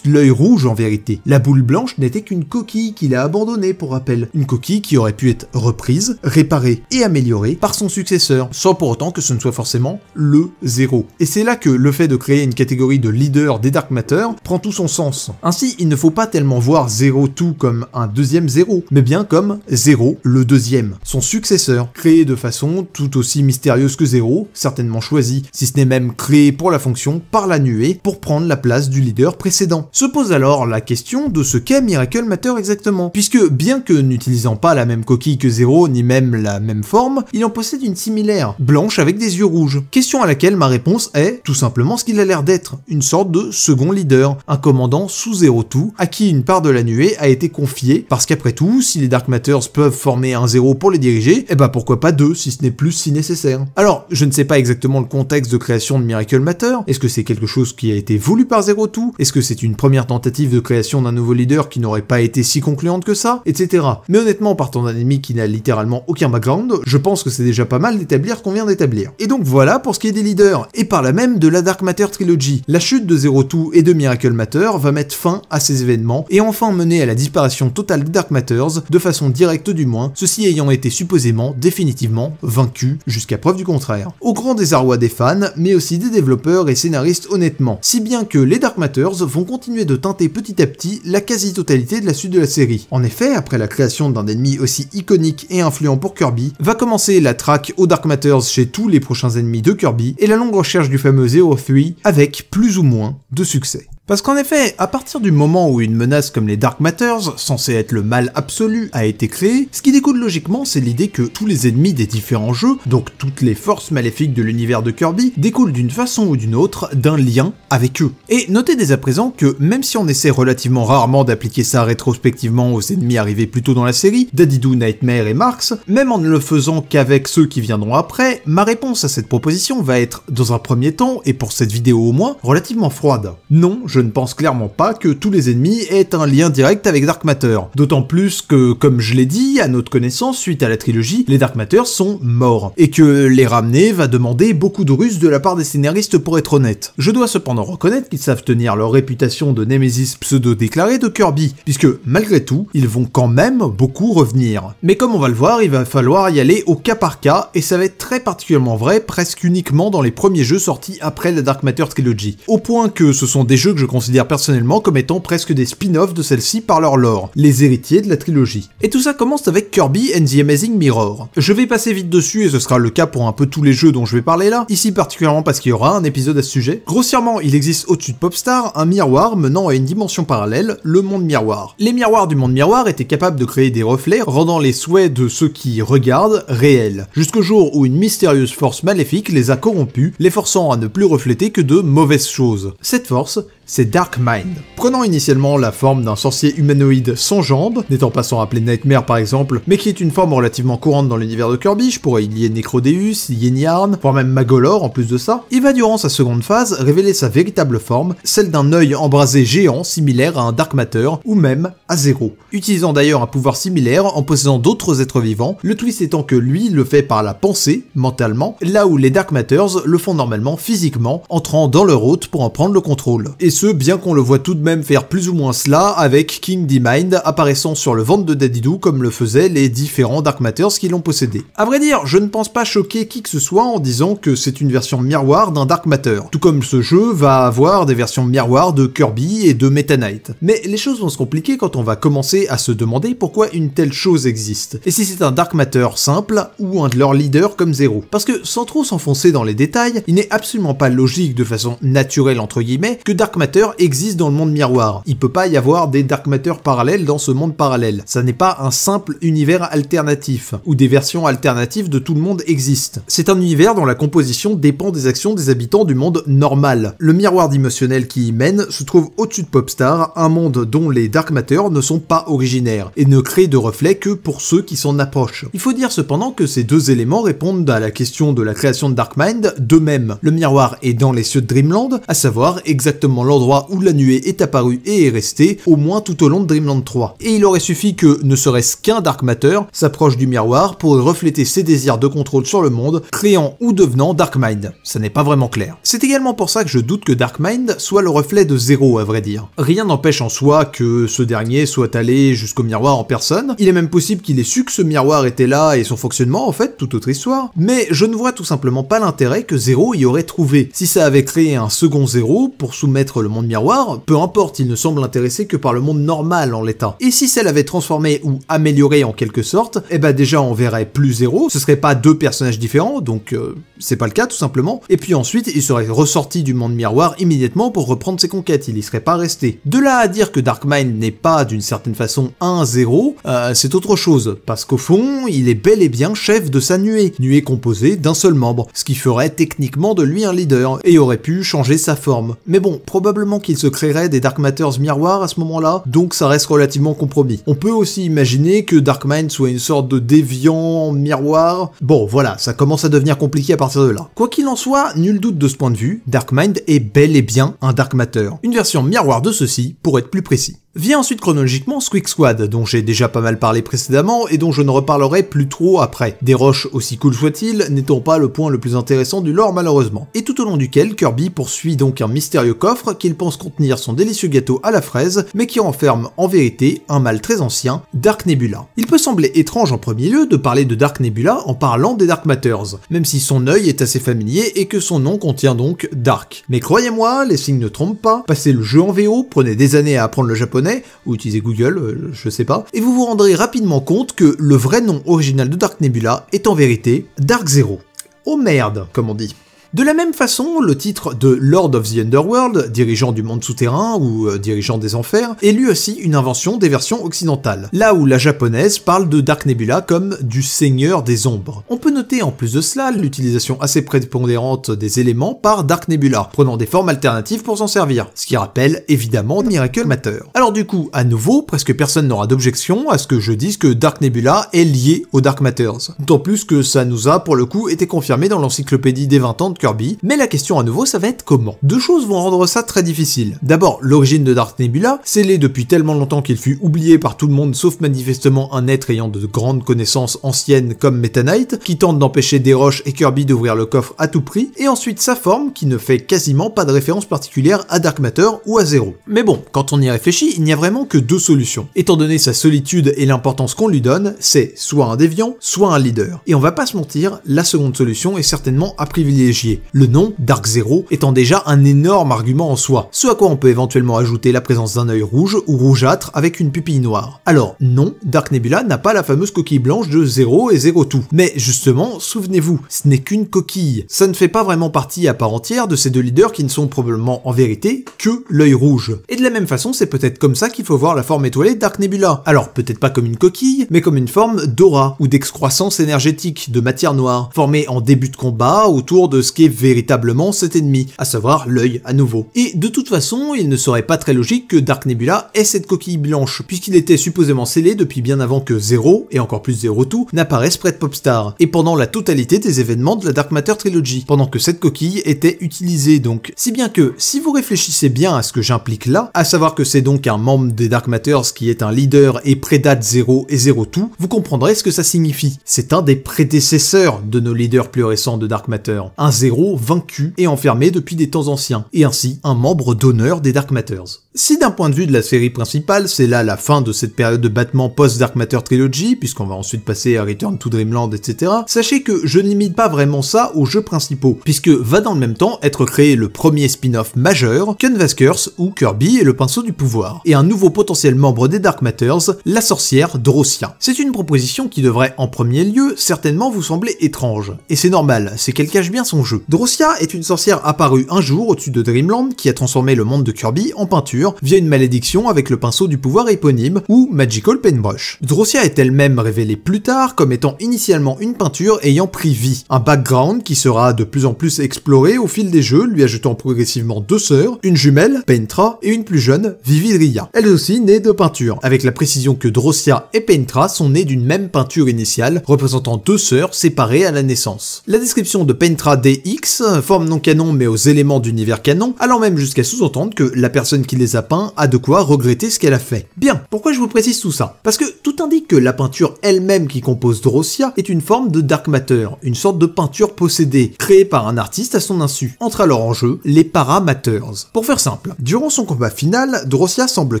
l'œil rouge en vérité. La boule blanche n'était qu'une coquille qu'il a abandonnée pour rappel, une coquille qui aurait pu être reprise, réparée et améliorée par son successeur, sans pour autant que ce ne soit forcément le Zero. Et c'est là que le fait de créer une catégorie de leader des Dark Matter prend tout son sens. Ainsi, il ne faut pas tellement voir Zero Two comme un deuxième Zero, mais bien comme Zero le deuxième, son successeur, créé de façon tout aussi mystérieuse que Zero, certainement choisi, si ce n'est même créé pour la fonction par la nuée, pour prendre la place du leader précédent. Se pose alors la question de ce qu'est Miracle Matter exactement, puisque bien que n'utilisant pas la même coquille que Zero, ni même la même forme, il en possède une similaire, blanche avec des yeux rouges. Question à laquelle ma réponse est tout simplement ce qu'il a l'air d'être, une sorte de second leader, un commandant sous Zero Two, à qui une part de la nuée a été confiée, parce qu'après tout, si les Dark Matters peuvent former un Zero pour les diriger, eh bah pourquoi pas deux, si ce n'est plus si nécessaire. Alors, je ne sais pas exactement le contexte de création de Miracle Matter, est-ce que c'est quelque chose qui a été voulu par Zero Two? Est-ce que c'est une première tentative de création d'un nouveau leader qui n'aurait pas été si concluante que ça Etc. Mais honnêtement, partant d'un ennemi qui n'a littéralement aucun background, je pense que c'est déjà pas mal d'établir qu'on vient d'établir. Et donc voilà pour ce qui est des leaders, et par là même de la Dark Matter Trilogy. La chute de Zero Two et de Miracle Matter va mettre fin à ces événements, et enfin mener à la disparition totale des Dark Matters, de façon directe du moins, ceci ayant été supposément, définitivement, vaincu, jusqu'à preuve du contraire. Au grand désarroi des fans, mais aussi des développeurs et scénaristes honnêtement, si bien que les Dark Matters vont continuer de teinter petit à petit la quasi-totalité de la suite de la série. En effet, après la création d'un ennemi aussi iconique et influent pour Kirby, va commencer la traque aux Dark Matters chez tous les prochains ennemis de Kirby, et la longue recherche du fameux Zero 3 avec plus ou moins de succès. Parce qu'en effet, à partir du moment où une menace comme les Dark Matters, censée être le mal absolu, a été créée, ce qui découle logiquement, c'est l'idée que tous les ennemis des différents jeux, donc toutes les forces maléfiques de l'univers de Kirby, découlent d'une façon ou d'une autre d'un lien avec eux. Et notez dès à présent que même si on essaie relativement rarement d'appliquer ça rétrospectivement aux ennemis arrivés plus tôt dans la série, Dadidou, Nightmare et Marx, même en ne le faisant qu'avec ceux qui viendront après, ma réponse à cette proposition va être, dans un premier temps, et pour cette vidéo au moins, relativement froide. Non, ne pense clairement pas que tous les ennemis aient un lien direct avec Dark Matter. D'autant plus que, comme je l'ai dit, à notre connaissance, suite à la trilogie, les Dark Matter sont morts, et que les ramener va demander beaucoup de ruses de la part des scénaristes pour être honnête. Je dois cependant reconnaître qu'ils savent tenir leur réputation de Nemesis pseudo-déclaré de Kirby, puisque malgré tout, ils vont quand même beaucoup revenir. Mais comme on va le voir, il va falloir y aller au cas par cas, et ça va être très particulièrement vrai presque uniquement dans les premiers jeux sortis après la Dark Matter Trilogy. Au point que ce sont des jeux que je considère personnellement comme étant presque des spin-offs de celle-ci par leur lore, les héritiers de la trilogie. Et tout ça commence avec Kirby and the Amazing Mirror. Je vais passer vite dessus et ce sera le cas pour un peu tous les jeux dont je vais parler là, ici particulièrement parce qu'il y aura un épisode à ce sujet. Grossièrement, il existe au-dessus de Popstar un miroir menant à une dimension parallèle, le monde miroir. Les miroirs du monde miroir étaient capables de créer des reflets rendant les souhaits de ceux qui regardent réels, jusqu'au jour où une mystérieuse force maléfique les a corrompus, les forçant à ne plus refléter que de mauvaises choses. Cette force, c'est Dark Mind. Prenant initialement la forme d'un sorcier humanoïde sans jambes, n'étant pas sans rappeler Nightmare par exemple, mais qui est une forme relativement courante dans l'univers de Kirby, je pourrais y lier Necrodeus, Yenyarn, voire même Magolor en plus de ça, il va durant sa seconde phase révéler sa véritable forme, celle d'un œil embrasé géant similaire à un Dark Matter, ou même à Zero. Utilisant d'ailleurs un pouvoir similaire en possédant d'autres êtres vivants, le twist étant que lui le fait par la pensée, mentalement, là où les Dark Matters le font normalement physiquement, entrant dans leur hôte pour en prendre le contrôle. Ce, bien qu'on le voit tout de même faire plus ou moins cela avec King D-Mind apparaissant sur le ventre de Daddy comme le faisaient les différents Dark Matters qui l'ont possédé. À vrai dire, je ne pense pas choquer qui que ce soit en disant que c'est une version miroir d'un Dark Matter, tout comme ce jeu va avoir des versions miroirs de Kirby et de Meta Knight. Mais les choses vont se compliquer quand on va commencer à se demander pourquoi une telle chose existe, et si c'est un Dark Matter simple ou un de leurs leaders comme Zero. Parce que sans trop s'enfoncer dans les détails, il n'est absolument pas logique de façon naturelle entre guillemets que Dark Matter existe dans le monde miroir. Il peut pas y avoir des Dark Matter parallèles dans ce monde parallèle. Ça n'est pas un simple univers alternatif, où des versions alternatives de tout le monde existent. C'est un univers dont la composition dépend des actions des habitants du monde normal. Le miroir d'émotionnel qui y mène se trouve au-dessus de Popstar, un monde dont les Dark Matter ne sont pas originaires, et ne créent de reflets que pour ceux qui s'en approchent. Il faut dire cependant que ces deux éléments répondent à la question de la création de Darkmind d'eux-mêmes. Le miroir est dans les cieux de Dreamland, à savoir exactement l'endroit où la nuée est apparue et est restée, au moins tout au long de Dreamland 3. Et il aurait suffi que, ne serait-ce qu'un Dark Matter, s'approche du miroir pour refléter ses désirs de contrôle sur le monde, créant ou devenant Darkmind. Ça n'est pas vraiment clair. C'est également pour ça que je doute que Darkmind soit le reflet de Zero, à vrai dire. Rien n'empêche en soi que ce dernier soit allé jusqu'au miroir en personne. Il est même possible qu'il ait su que ce miroir était là et son fonctionnement, en fait, toute autre histoire. Mais je ne vois tout simplement pas l'intérêt que Zero y aurait trouvé. Si ça avait créé un second Zero pour soumettre le monde miroir, peu importe, il ne semble intéressé que par le monde normal en l'état. Et si ça l'avait transformé ou amélioré en quelque sorte, eh ben déjà on verrait plus Zero, ce serait pas deux personnages différents, donc euh, c'est pas le cas tout simplement. Et puis ensuite, il serait ressorti du monde miroir immédiatement pour reprendre ses conquêtes, il y serait pas resté. De là à dire que Darkmind n'est pas d'une certaine façon un Zero, euh, c'est autre chose, parce qu'au fond, il est bel et bien chef de sa nuée, nuée composée d'un seul membre, ce qui ferait techniquement de lui un leader, et aurait pu changer sa forme. Mais bon, probablement qu'il se créerait des Dark Matters miroirs à ce moment-là, donc ça reste relativement compromis. On peut aussi imaginer que Darkmind soit une sorte de déviant miroir. Bon, voilà, ça commence à devenir compliqué à partir Quoi qu'il en soit, nul doute de ce point de vue, Darkmind est bel et bien un Dark Matter. Une version miroir de ceci, pour être plus précis. Vient ensuite chronologiquement Squeak Squad, dont j'ai déjà pas mal parlé précédemment et dont je ne reparlerai plus trop après. Des roches aussi cool soit-il, n'étant pas le point le plus intéressant du lore malheureusement. Et tout au long duquel Kirby poursuit donc un mystérieux coffre qu'il pense contenir son délicieux gâteau à la fraise, mais qui renferme en vérité un mal très ancien, Dark Nebula. Il peut sembler étrange en premier lieu de parler de Dark Nebula en parlant des Dark Matters, même si son œil est assez familier et que son nom contient donc Dark. Mais croyez-moi, les signes ne trompent pas, passez le jeu en VO, prenez des années à apprendre le japonais, ou utilisez Google, euh, je sais pas, et vous vous rendrez rapidement compte que le vrai nom original de Dark Nebula est en vérité Dark Zero. Oh merde, comme on dit. De la même façon, le titre de Lord of the Underworld, dirigeant du monde souterrain ou euh, dirigeant des enfers, est lui aussi une invention des versions occidentales, là où la japonaise parle de Dark Nebula comme du seigneur des ombres. On peut noter en plus de cela l'utilisation assez prépondérante des éléments par Dark Nebula, prenant des formes alternatives pour s'en servir, ce qui rappelle évidemment Miracle Matter. Alors du coup, à nouveau, presque personne n'aura d'objection à ce que je dise que Dark Nebula est lié aux Dark Matters. D'autant plus que ça nous a pour le coup été confirmé dans l'encyclopédie des 20 ans Kirby, mais la question à nouveau ça va être comment? Deux choses vont rendre ça très difficile. D'abord, l'origine de Dark Nebula, scellée depuis tellement longtemps qu'il fut oublié par tout le monde sauf manifestement un être ayant de grandes connaissances anciennes comme Meta Knight, qui tente d'empêcher Desroches et Kirby d'ouvrir le coffre à tout prix, et ensuite sa forme qui ne fait quasiment pas de référence particulière à Dark Matter ou à Zero. Mais bon, quand on y réfléchit, il n'y a vraiment que deux solutions. Étant donné sa solitude et l'importance qu'on lui donne, c'est soit un déviant, soit un leader. Et on va pas se mentir, la seconde solution est certainement à privilégier. Le nom, Dark Zero, étant déjà un énorme argument en soi, ce à quoi on peut éventuellement ajouter la présence d'un œil rouge ou rougeâtre avec une pupille noire. Alors non, Dark Nebula n'a pas la fameuse coquille blanche de Zero et Zero Two. Mais justement, souvenez-vous, ce n'est qu'une coquille. Ça ne fait pas vraiment partie à part entière de ces deux leaders qui ne sont probablement en vérité que l'œil rouge. Et de la même façon, c'est peut-être comme ça qu'il faut voir la forme étoilée Dark Nebula. Alors peut-être pas comme une coquille, mais comme une forme d'aura ou d'excroissance énergétique de matière noire, formée en début de combat autour de ce qu'est véritablement cet ennemi, à savoir l'œil à nouveau. Et de toute façon, il ne serait pas très logique que Dark Nebula ait cette coquille blanche, puisqu'il était supposément scellé depuis bien avant que Zero, et encore plus Zero Two, n'apparaissent près de Popstar, et pendant la totalité des événements de la Dark Matter Trilogy, pendant que cette coquille était utilisée donc. Si bien que, si vous réfléchissez bien à ce que j'implique là, à savoir que c'est donc un membre des Dark Matters qui est un leader et prédate Zero et Zero Two, vous comprendrez ce que ça signifie. C'est un des prédécesseurs de nos leaders plus récents de Dark Matter. Un Vaincu et enfermé depuis des temps anciens, et ainsi un membre d'honneur des Dark Matters. Si d'un point de vue de la série principale, c'est là la fin de cette période de battement post-Dark Matter Trilogy, puisqu'on va ensuite passer à Return to Dreamland, etc., sachez que je ne limite pas vraiment ça aux jeux principaux, puisque va dans le même temps être créé le premier spin-off majeur, Canvaskers ou Kirby et le pinceau du pouvoir, et un nouveau potentiel membre des Dark Matters, la sorcière Drossia. C'est une proposition qui devrait en premier lieu certainement vous sembler étrange, et c'est normal, c'est qu'elle cache bien son jeu. Drossia est une sorcière apparue un jour au-dessus de Dreamland qui a transformé le monde de Kirby en peinture via une malédiction avec le pinceau du pouvoir éponyme ou Magical Paintbrush. Drossia est elle-même révélée plus tard comme étant initialement une peinture ayant pris vie, un background qui sera de plus en plus exploré au fil des jeux, lui ajoutant progressivement deux sœurs, une jumelle, Paintra, et une plus jeune, Vividria. Elle aussi née de peinture, avec la précision que Drossia et Paintra sont nées d'une même peinture initiale, représentant deux sœurs séparées à la naissance. La description de Paintra DX, forme non canon mais aux éléments d'univers canon, allant même jusqu'à sous-entendre que la personne qui les a de quoi regretter ce qu'elle a fait. Bien, pourquoi je vous précise tout ça? Parce que tout indique que la peinture elle-même qui compose Drossia est une forme de dark matter, une sorte de peinture possédée, créée par un artiste à son insu. Entre alors en jeu les paramateurs. Pour faire simple, durant son combat final, Drossia semble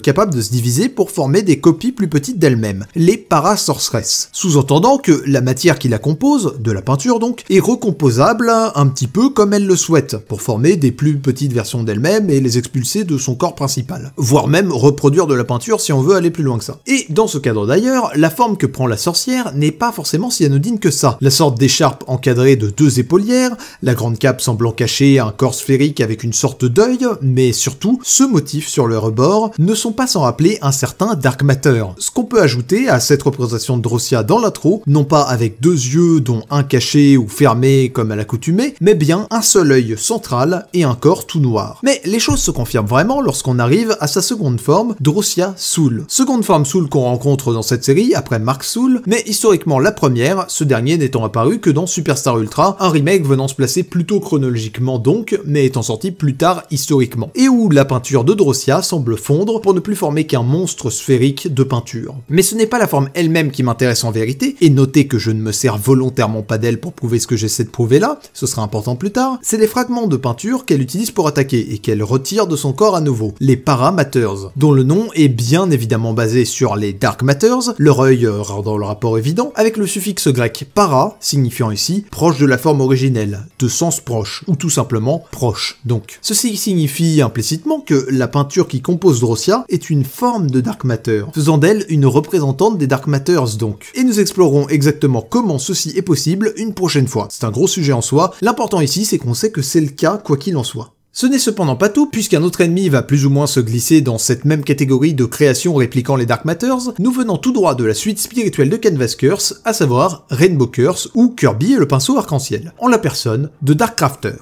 capable de se diviser pour former des copies plus petites d'elle-même, les parasorceresses. Sous-entendant que la matière qui la compose, de la peinture donc, est recomposable un petit peu comme elle le souhaite, pour former des plus petites versions d'elle-même et les expulser de son corps principal voire même reproduire de la peinture si on veut aller plus loin que ça. Et dans ce cadre d'ailleurs, la forme que prend la sorcière n'est pas forcément si anodine que ça. La sorte d'écharpe encadrée de deux épaulières, la grande cape semblant cacher un corps sphérique avec une sorte d'œil, mais surtout, ce motif sur le rebord ne sont pas sans rappeler un certain Dark Matter. Ce qu'on peut ajouter à cette représentation de Drossia dans l'intro, non pas avec deux yeux dont un caché ou fermé comme à l'accoutumée, mais bien un seul œil central et un corps tout noir. Mais les choses se confirment vraiment lorsqu'on arrive à sa seconde forme, Drossia Soul. Seconde forme Soul qu'on rencontre dans cette série, après Mark Soul, mais historiquement la première, ce dernier n'étant apparu que dans Superstar Ultra, un remake venant se placer plutôt chronologiquement donc, mais étant sorti plus tard historiquement, et où la peinture de Drossia semble fondre pour ne plus former qu'un monstre sphérique de peinture. Mais ce n'est pas la forme elle-même qui m'intéresse en vérité, et notez que je ne me sers volontairement pas d'elle pour prouver ce que j'essaie de prouver là, ce sera important plus tard, c'est les fragments de peinture qu'elle utilise pour attaquer et qu'elle retire de son corps à nouveau, les Paramatters, dont le nom est bien évidemment basé sur les Dark Matters, leur œil euh, rendant le rapport évident, avec le suffixe grec para, signifiant ici proche de la forme originelle, de sens proche, ou tout simplement proche donc. Ceci signifie implicitement que la peinture qui compose Drossia est une forme de Dark Matter, faisant d'elle une représentante des Dark Matters donc. Et nous explorerons exactement comment ceci est possible une prochaine fois. C'est un gros sujet en soi, l'important ici c'est qu'on sait que c'est le cas quoi qu'il en soit. Ce n'est cependant pas tout, puisqu'un autre ennemi va plus ou moins se glisser dans cette même catégorie de créations répliquant les Dark Matters, nous venant tout droit de la suite spirituelle de Canvas Curse, à savoir Rainbow Curse ou Kirby et le pinceau arc-en-ciel, en la personne de Dark Crafter.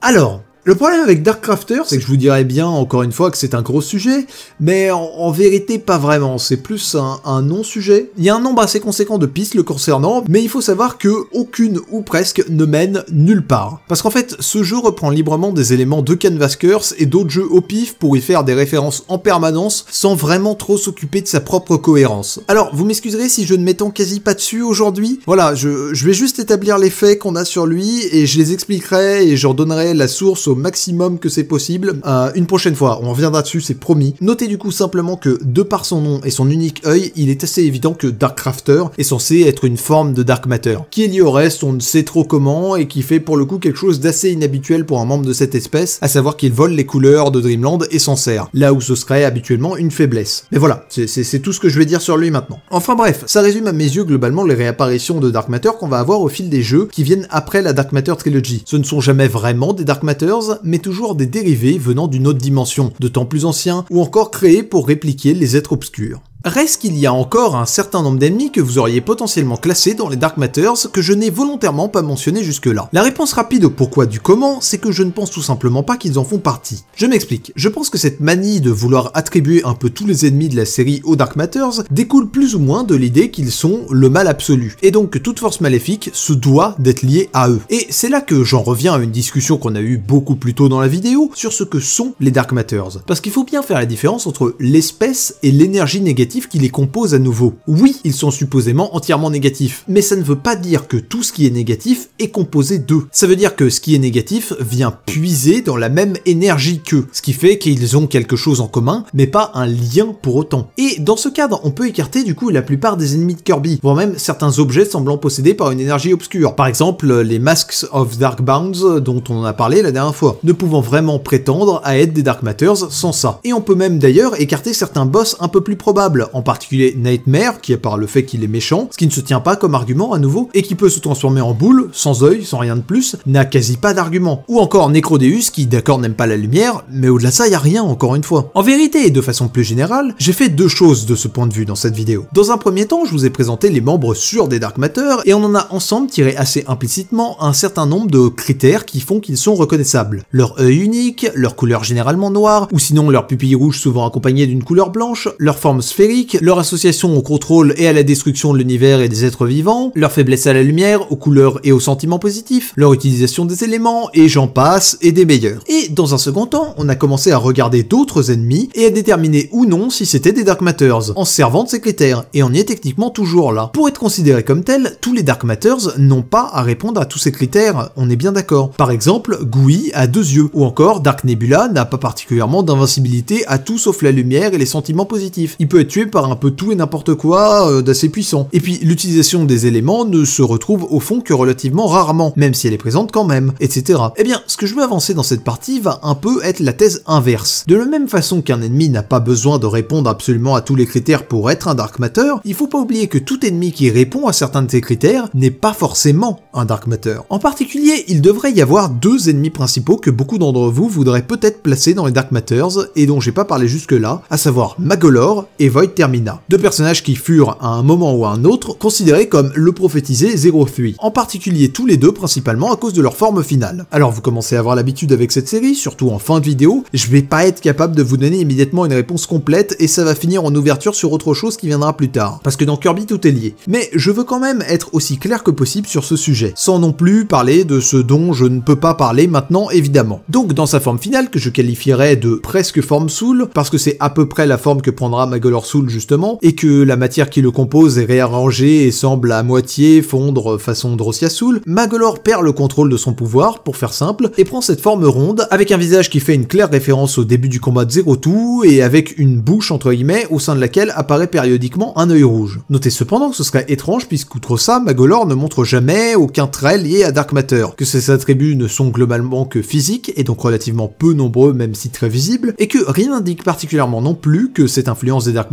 Alors, le problème avec Darkcrafter, c'est que je vous dirais bien encore une fois que c'est un gros sujet, mais en, vérité pas vraiment, c'est plus un, non-sujet. Il y a un nombre assez conséquent de pistes le concernant, mais il faut savoir que aucune ou presque ne mène nulle part. Parce qu'en fait, ce jeu reprend librement des éléments de Canvas Curse et d'autres jeux au pif pour y faire des références en permanence sans vraiment trop s'occuper de sa propre cohérence. Alors, vous m'excuserez si je ne m'étends quasi pas dessus aujourd'hui. Voilà, je, vais juste établir les faits qu'on a sur lui et je les expliquerai et je redonnerai la source maximum que c'est possible. Euh, une prochaine fois, on reviendra dessus, c'est promis. Notez du coup simplement que, de par son nom et son unique œil, il est assez évident que Darkcrafter est censé être une forme de Dark Matter. Qui il y au reste, on ne sait trop comment, et qui fait pour le coup quelque chose d'assez inhabituel pour un membre de cette espèce, à savoir qu'il vole les couleurs de Dreamland et s'en sert, là où ce serait habituellement une faiblesse. Mais voilà, c'est tout ce que je vais dire sur lui maintenant. Enfin bref, ça résume à mes yeux globalement les réapparitions de Dark Matter qu'on va avoir au fil des jeux qui viennent après la Dark Matter Trilogy. Ce ne sont jamais vraiment des Dark Matters, mais toujours des dérivés venant d'une autre dimension, de temps plus anciens, ou encore créés pour répliquer les êtres obscurs. Reste qu'il y a encore un certain nombre d'ennemis que vous auriez potentiellement classés dans les Dark Matters que je n'ai volontairement pas mentionné jusque-là. La réponse rapide au pourquoi du comment, c'est que je ne pense tout simplement pas qu'ils en font partie. Je m'explique, je pense que cette manie de vouloir attribuer un peu tous les ennemis de la série aux Dark Matters découle plus ou moins de l'idée qu'ils sont le mal absolu, et donc que toute force maléfique se doit d'être liée à eux. Et c'est là que j'en reviens à une discussion qu'on a eue beaucoup plus tôt dans la vidéo sur ce que sont les Dark Matters. Parce qu'il faut bien faire la différence entre l'espèce et l'énergie négative qui les compose à nouveau. Oui, ils sont supposément entièrement négatifs, mais ça ne veut pas dire que tout ce qui est négatif est composé d'eux. Ça veut dire que ce qui est négatif vient puiser dans la même énergie qu'eux, ce qui fait qu'ils ont quelque chose en commun, mais pas un lien pour autant. Et dans ce cadre, on peut écarter du coup la plupart des ennemis de Kirby, voire même certains objets semblant possédés par une énergie obscure. Par exemple, les Masks of Dark Bounds dont on en a parlé la dernière fois, ne pouvant vraiment prétendre à être des Dark Matters sans ça. Et on peut même d'ailleurs écarter certains boss un peu plus probables, en particulier Nightmare, qui à part le fait qu'il est méchant, ce qui ne se tient pas comme argument à nouveau, et qui peut se transformer en boule, sans œil, sans rien de plus, n'a quasi pas d'argument. Ou encore Necrodeus, qui d'accord n'aime pas la lumière, mais au-delà de ça, y a rien encore une fois. En vérité, et de façon plus générale, j'ai fait deux choses de ce point de vue dans cette vidéo. Dans un premier temps, je vous ai présenté les membres sûrs des Dark Matter, et on en a ensemble tiré assez implicitement un certain nombre de critères qui font qu'ils sont reconnaissables. Leur œil unique, leur couleur généralement noire, ou sinon leur pupille rouge souvent accompagnée d'une couleur blanche, leur forme sphérique, leur association au contrôle et à la destruction de l'univers et des êtres vivants, leur faiblesse à la lumière, aux couleurs et aux sentiments positifs, leur utilisation des éléments, et j'en passe, et des meilleurs. Et dans un second temps, on a commencé à regarder d'autres ennemis et à déterminer ou non si c'était des Dark Matters, en se servant de ces critères, et on y est techniquement toujours là. Pour être considéré comme tel, tous les Dark Matters n'ont pas à répondre à tous ces critères, on est bien d'accord. Par exemple, Gui a deux yeux, ou encore Dark Nebula n'a pas particulièrement d'invincibilité à tout sauf la lumière et les sentiments positifs. Il peut être par un peu tout et n'importe quoi euh, d'assez puissant. Et puis l'utilisation des éléments ne se retrouve au fond que relativement rarement, même si elle est présente quand même, etc. Eh bien, ce que je veux avancer dans cette partie va un peu être la thèse inverse. De la même façon qu'un ennemi n'a pas besoin de répondre absolument à tous les critères pour être un Dark Matter, il faut pas oublier que tout ennemi qui répond à certains de ces critères n'est pas forcément un Dark Matter. En particulier, il devrait y avoir deux ennemis principaux que beaucoup d'entre vous voudraient peut-être placer dans les Dark Matters et dont j'ai pas parlé jusque-là, à savoir Magolor et Void Termina. Deux personnages qui furent à un moment ou à un autre considérés comme le prophétisé Zero Three. En particulier tous les deux principalement à cause de leur forme finale. Alors vous commencez à avoir l'habitude avec cette série, surtout en fin de vidéo, je vais pas être capable de vous donner immédiatement une réponse complète et ça va finir en ouverture sur autre chose qui viendra plus tard. Parce que dans Kirby tout est lié. Mais je veux quand même être aussi clair que possible sur ce sujet, sans non plus parler de ce dont je ne peux pas parler maintenant évidemment. Donc dans sa forme finale, que je qualifierais de presque forme Soul, parce que c'est à peu près la forme que prendra Magolor Soul justement, et que la matière qui le compose est réarrangée et semble à moitié fondre façon Drossia Soul, Magolor perd le contrôle de son pouvoir, pour faire simple, et prend cette forme ronde, avec un visage qui fait une claire référence au début du combat de Zero Two, et avec une bouche entre guillemets, au sein de laquelle apparaît périodiquement un œil rouge. Notez cependant que ce serait étrange puisqu'outre ça, Magolor ne montre jamais aucun trait lié à Dark Matter, que ses attributs ne sont globalement que physiques, et donc relativement peu nombreux même si très visibles, et que rien n'indique particulièrement non plus que cette influence des Dark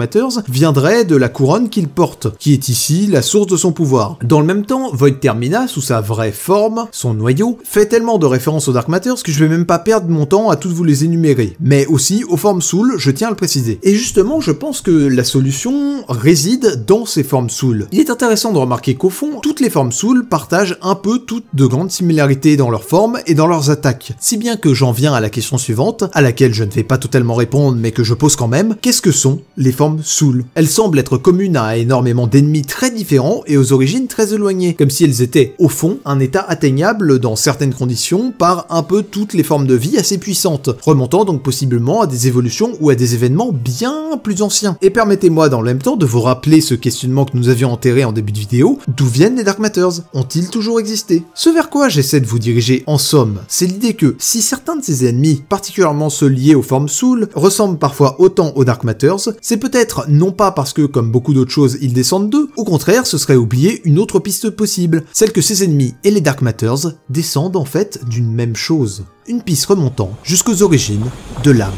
Viendrait de la couronne qu'il porte, qui est ici la source de son pouvoir. Dans le même temps, Void Termina, sous sa vraie forme, son noyau, fait tellement de références aux Dark Matters que je vais même pas perdre mon temps à toutes vous les énumérer, mais aussi aux formes Soul, je tiens à le préciser. Et justement, je pense que la solution réside dans ces formes Soul. Il est intéressant de remarquer qu'au fond, toutes les formes Soul partagent un peu toutes de grandes similarités dans leur forme et dans leurs attaques. Si bien que j'en viens à la question suivante, à laquelle je ne vais pas totalement répondre mais que je pose quand même, qu'est-ce que sont les formes Soul. Elles semblent être communes à énormément d'ennemis très différents et aux origines très éloignées, comme si elles étaient, au fond, un état atteignable dans certaines conditions par un peu toutes les formes de vie assez puissantes, remontant donc possiblement à des évolutions ou à des événements bien plus anciens. Et permettez-moi dans le même temps de vous rappeler ce questionnement que nous avions enterré en début de vidéo, d'où viennent les Dark Matters? Ont-ils toujours existé? Ce vers quoi j'essaie de vous diriger en somme, c'est l'idée que si certains de ces ennemis, particulièrement ceux liés aux formes Soul, ressemblent parfois autant aux Dark Matters, c'est peut-être non pas parce que, comme beaucoup d'autres choses, ils descendent d'eux, au contraire, ce serait oublier une autre piste possible, celle que ces ennemis et les Dark Matters descendent en fait d'une même chose. Une piste remontant jusqu'aux origines de l'âme.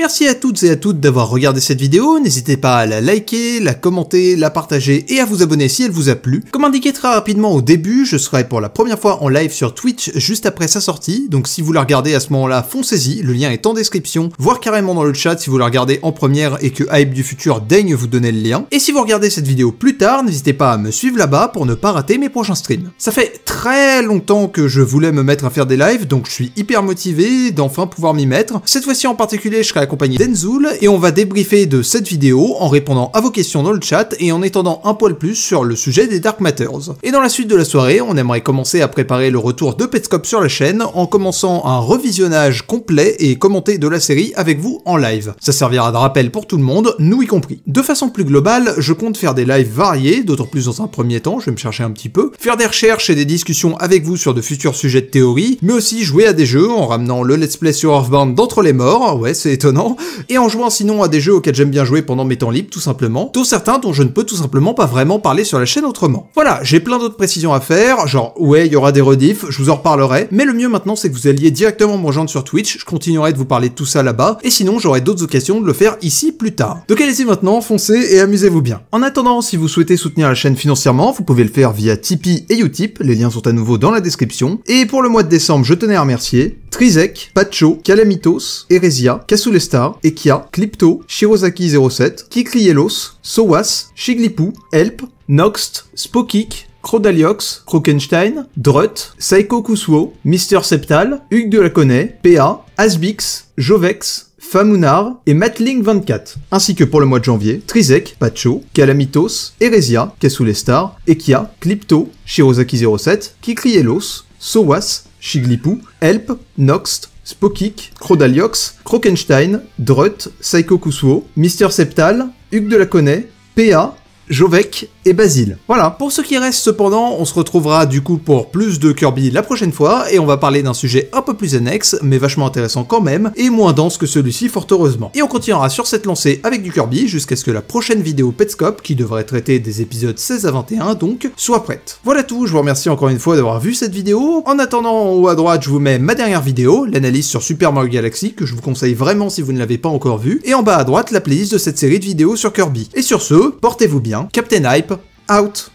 Merci à toutes et à toutes d'avoir regardé cette vidéo, n'hésitez pas à la liker, la commenter, la partager et à vous abonner si elle vous a plu. Comme indiqué très rapidement au début, je serai pour la première fois en live sur Twitch juste après sa sortie, donc si vous la regardez à ce moment-là, foncez-y, le lien est en description, voire carrément dans le chat si vous la regardez en première et que Hype du futur daigne vous donner le lien. Et si vous regardez cette vidéo plus tard, n'hésitez pas à me suivre là-bas pour ne pas rater mes prochains streams. Ça fait très longtemps que je voulais me mettre à faire des lives, donc je suis hyper motivé d'enfin pouvoir m'y mettre. Cette fois-ci en particulier, je serai accompagné d'Enzoul et on va débriefer de cette vidéo en répondant à vos questions dans le chat et en étendant un poil plus sur le sujet des Dark Matters. Et dans la suite de la soirée, on aimerait commencer à préparer le retour de Petscope sur la chaîne en commençant un revisionnage complet et commenté de la série avec vous en live. Ça servira de rappel pour tout le monde, nous y compris. De façon plus globale, je compte faire des lives variés, d'autant plus dans un premier temps, je vais me chercher un petit peu, faire des recherches et des discussions avec vous sur de futurs sujets de théorie, mais aussi jouer à des jeux en ramenant le let's play sur Earthbound d'entre les morts, ouais c'est étonnant, et en jouant sinon à des jeux auxquels j'aime bien jouer pendant mes temps libres tout simplement, dont certains dont je ne peux tout simplement pas vraiment parler sur la chaîne autrement. Voilà, j'ai plein d'autres précisions à faire, genre ouais il y aura des rediffs, je vous en reparlerai, mais le mieux maintenant c'est que vous alliez directement me rejoindre sur Twitch, je continuerai de vous parler de tout ça là-bas, et sinon j'aurai d'autres occasions de le faire ici plus tard. Donc allez-y maintenant, foncez et amusez-vous bien. En attendant, si vous souhaitez soutenir la chaîne financièrement, vous pouvez le faire via Tipeee et Utip, les liens sont à nouveau dans la description. Et pour le mois de décembre, je tenais à remercier Trizek, Pacho, Calamitos, Eresia, Kasulestar, Ekia, Clipto, Shirozaki07, Kikrielos, Sowas, Shiglipou, Help, Noxt, Spokik, Crodaliox, Krokenstein, Drut, Psycho Kusuo, Mister Septal, Hugues de la Connais, PA, Asbix, Jovex, Famunar et Matling24, ainsi que pour le mois de janvier, Trizek, Pacho, Calamitos, Eresia, Kasulestar, Ekia, Clipto, Shirozaki07, Kikrielos, Sowas, Shiglipou, Help, Noxt, Spokik, Crodaliox, Krokenstein, Drut, Psycho Kusuo, Mister Septal, Hugues de la PA, Jovek et Basile. Voilà, pour ce qui reste cependant, on se retrouvera du coup pour plus de Kirby la prochaine fois, et on va parler d'un sujet un peu plus annexe, mais vachement intéressant quand même, et moins dense que celui-ci fort heureusement. Et on continuera sur cette lancée avec du Kirby jusqu'à ce que la prochaine vidéo Petscope, qui devrait traiter des épisodes 16 à 21 donc, soit prête. Voilà tout, je vous remercie encore une fois d'avoir vu cette vidéo. En attendant, en haut à droite, je vous mets ma dernière vidéo, l'analyse sur Super Mario Galaxy, que je vous conseille vraiment si vous ne l'avez pas encore vue, et en bas à droite, la playlist de cette série de vidéos sur Kirby. Et sur ce, portez-vous bien, Captain Hype, out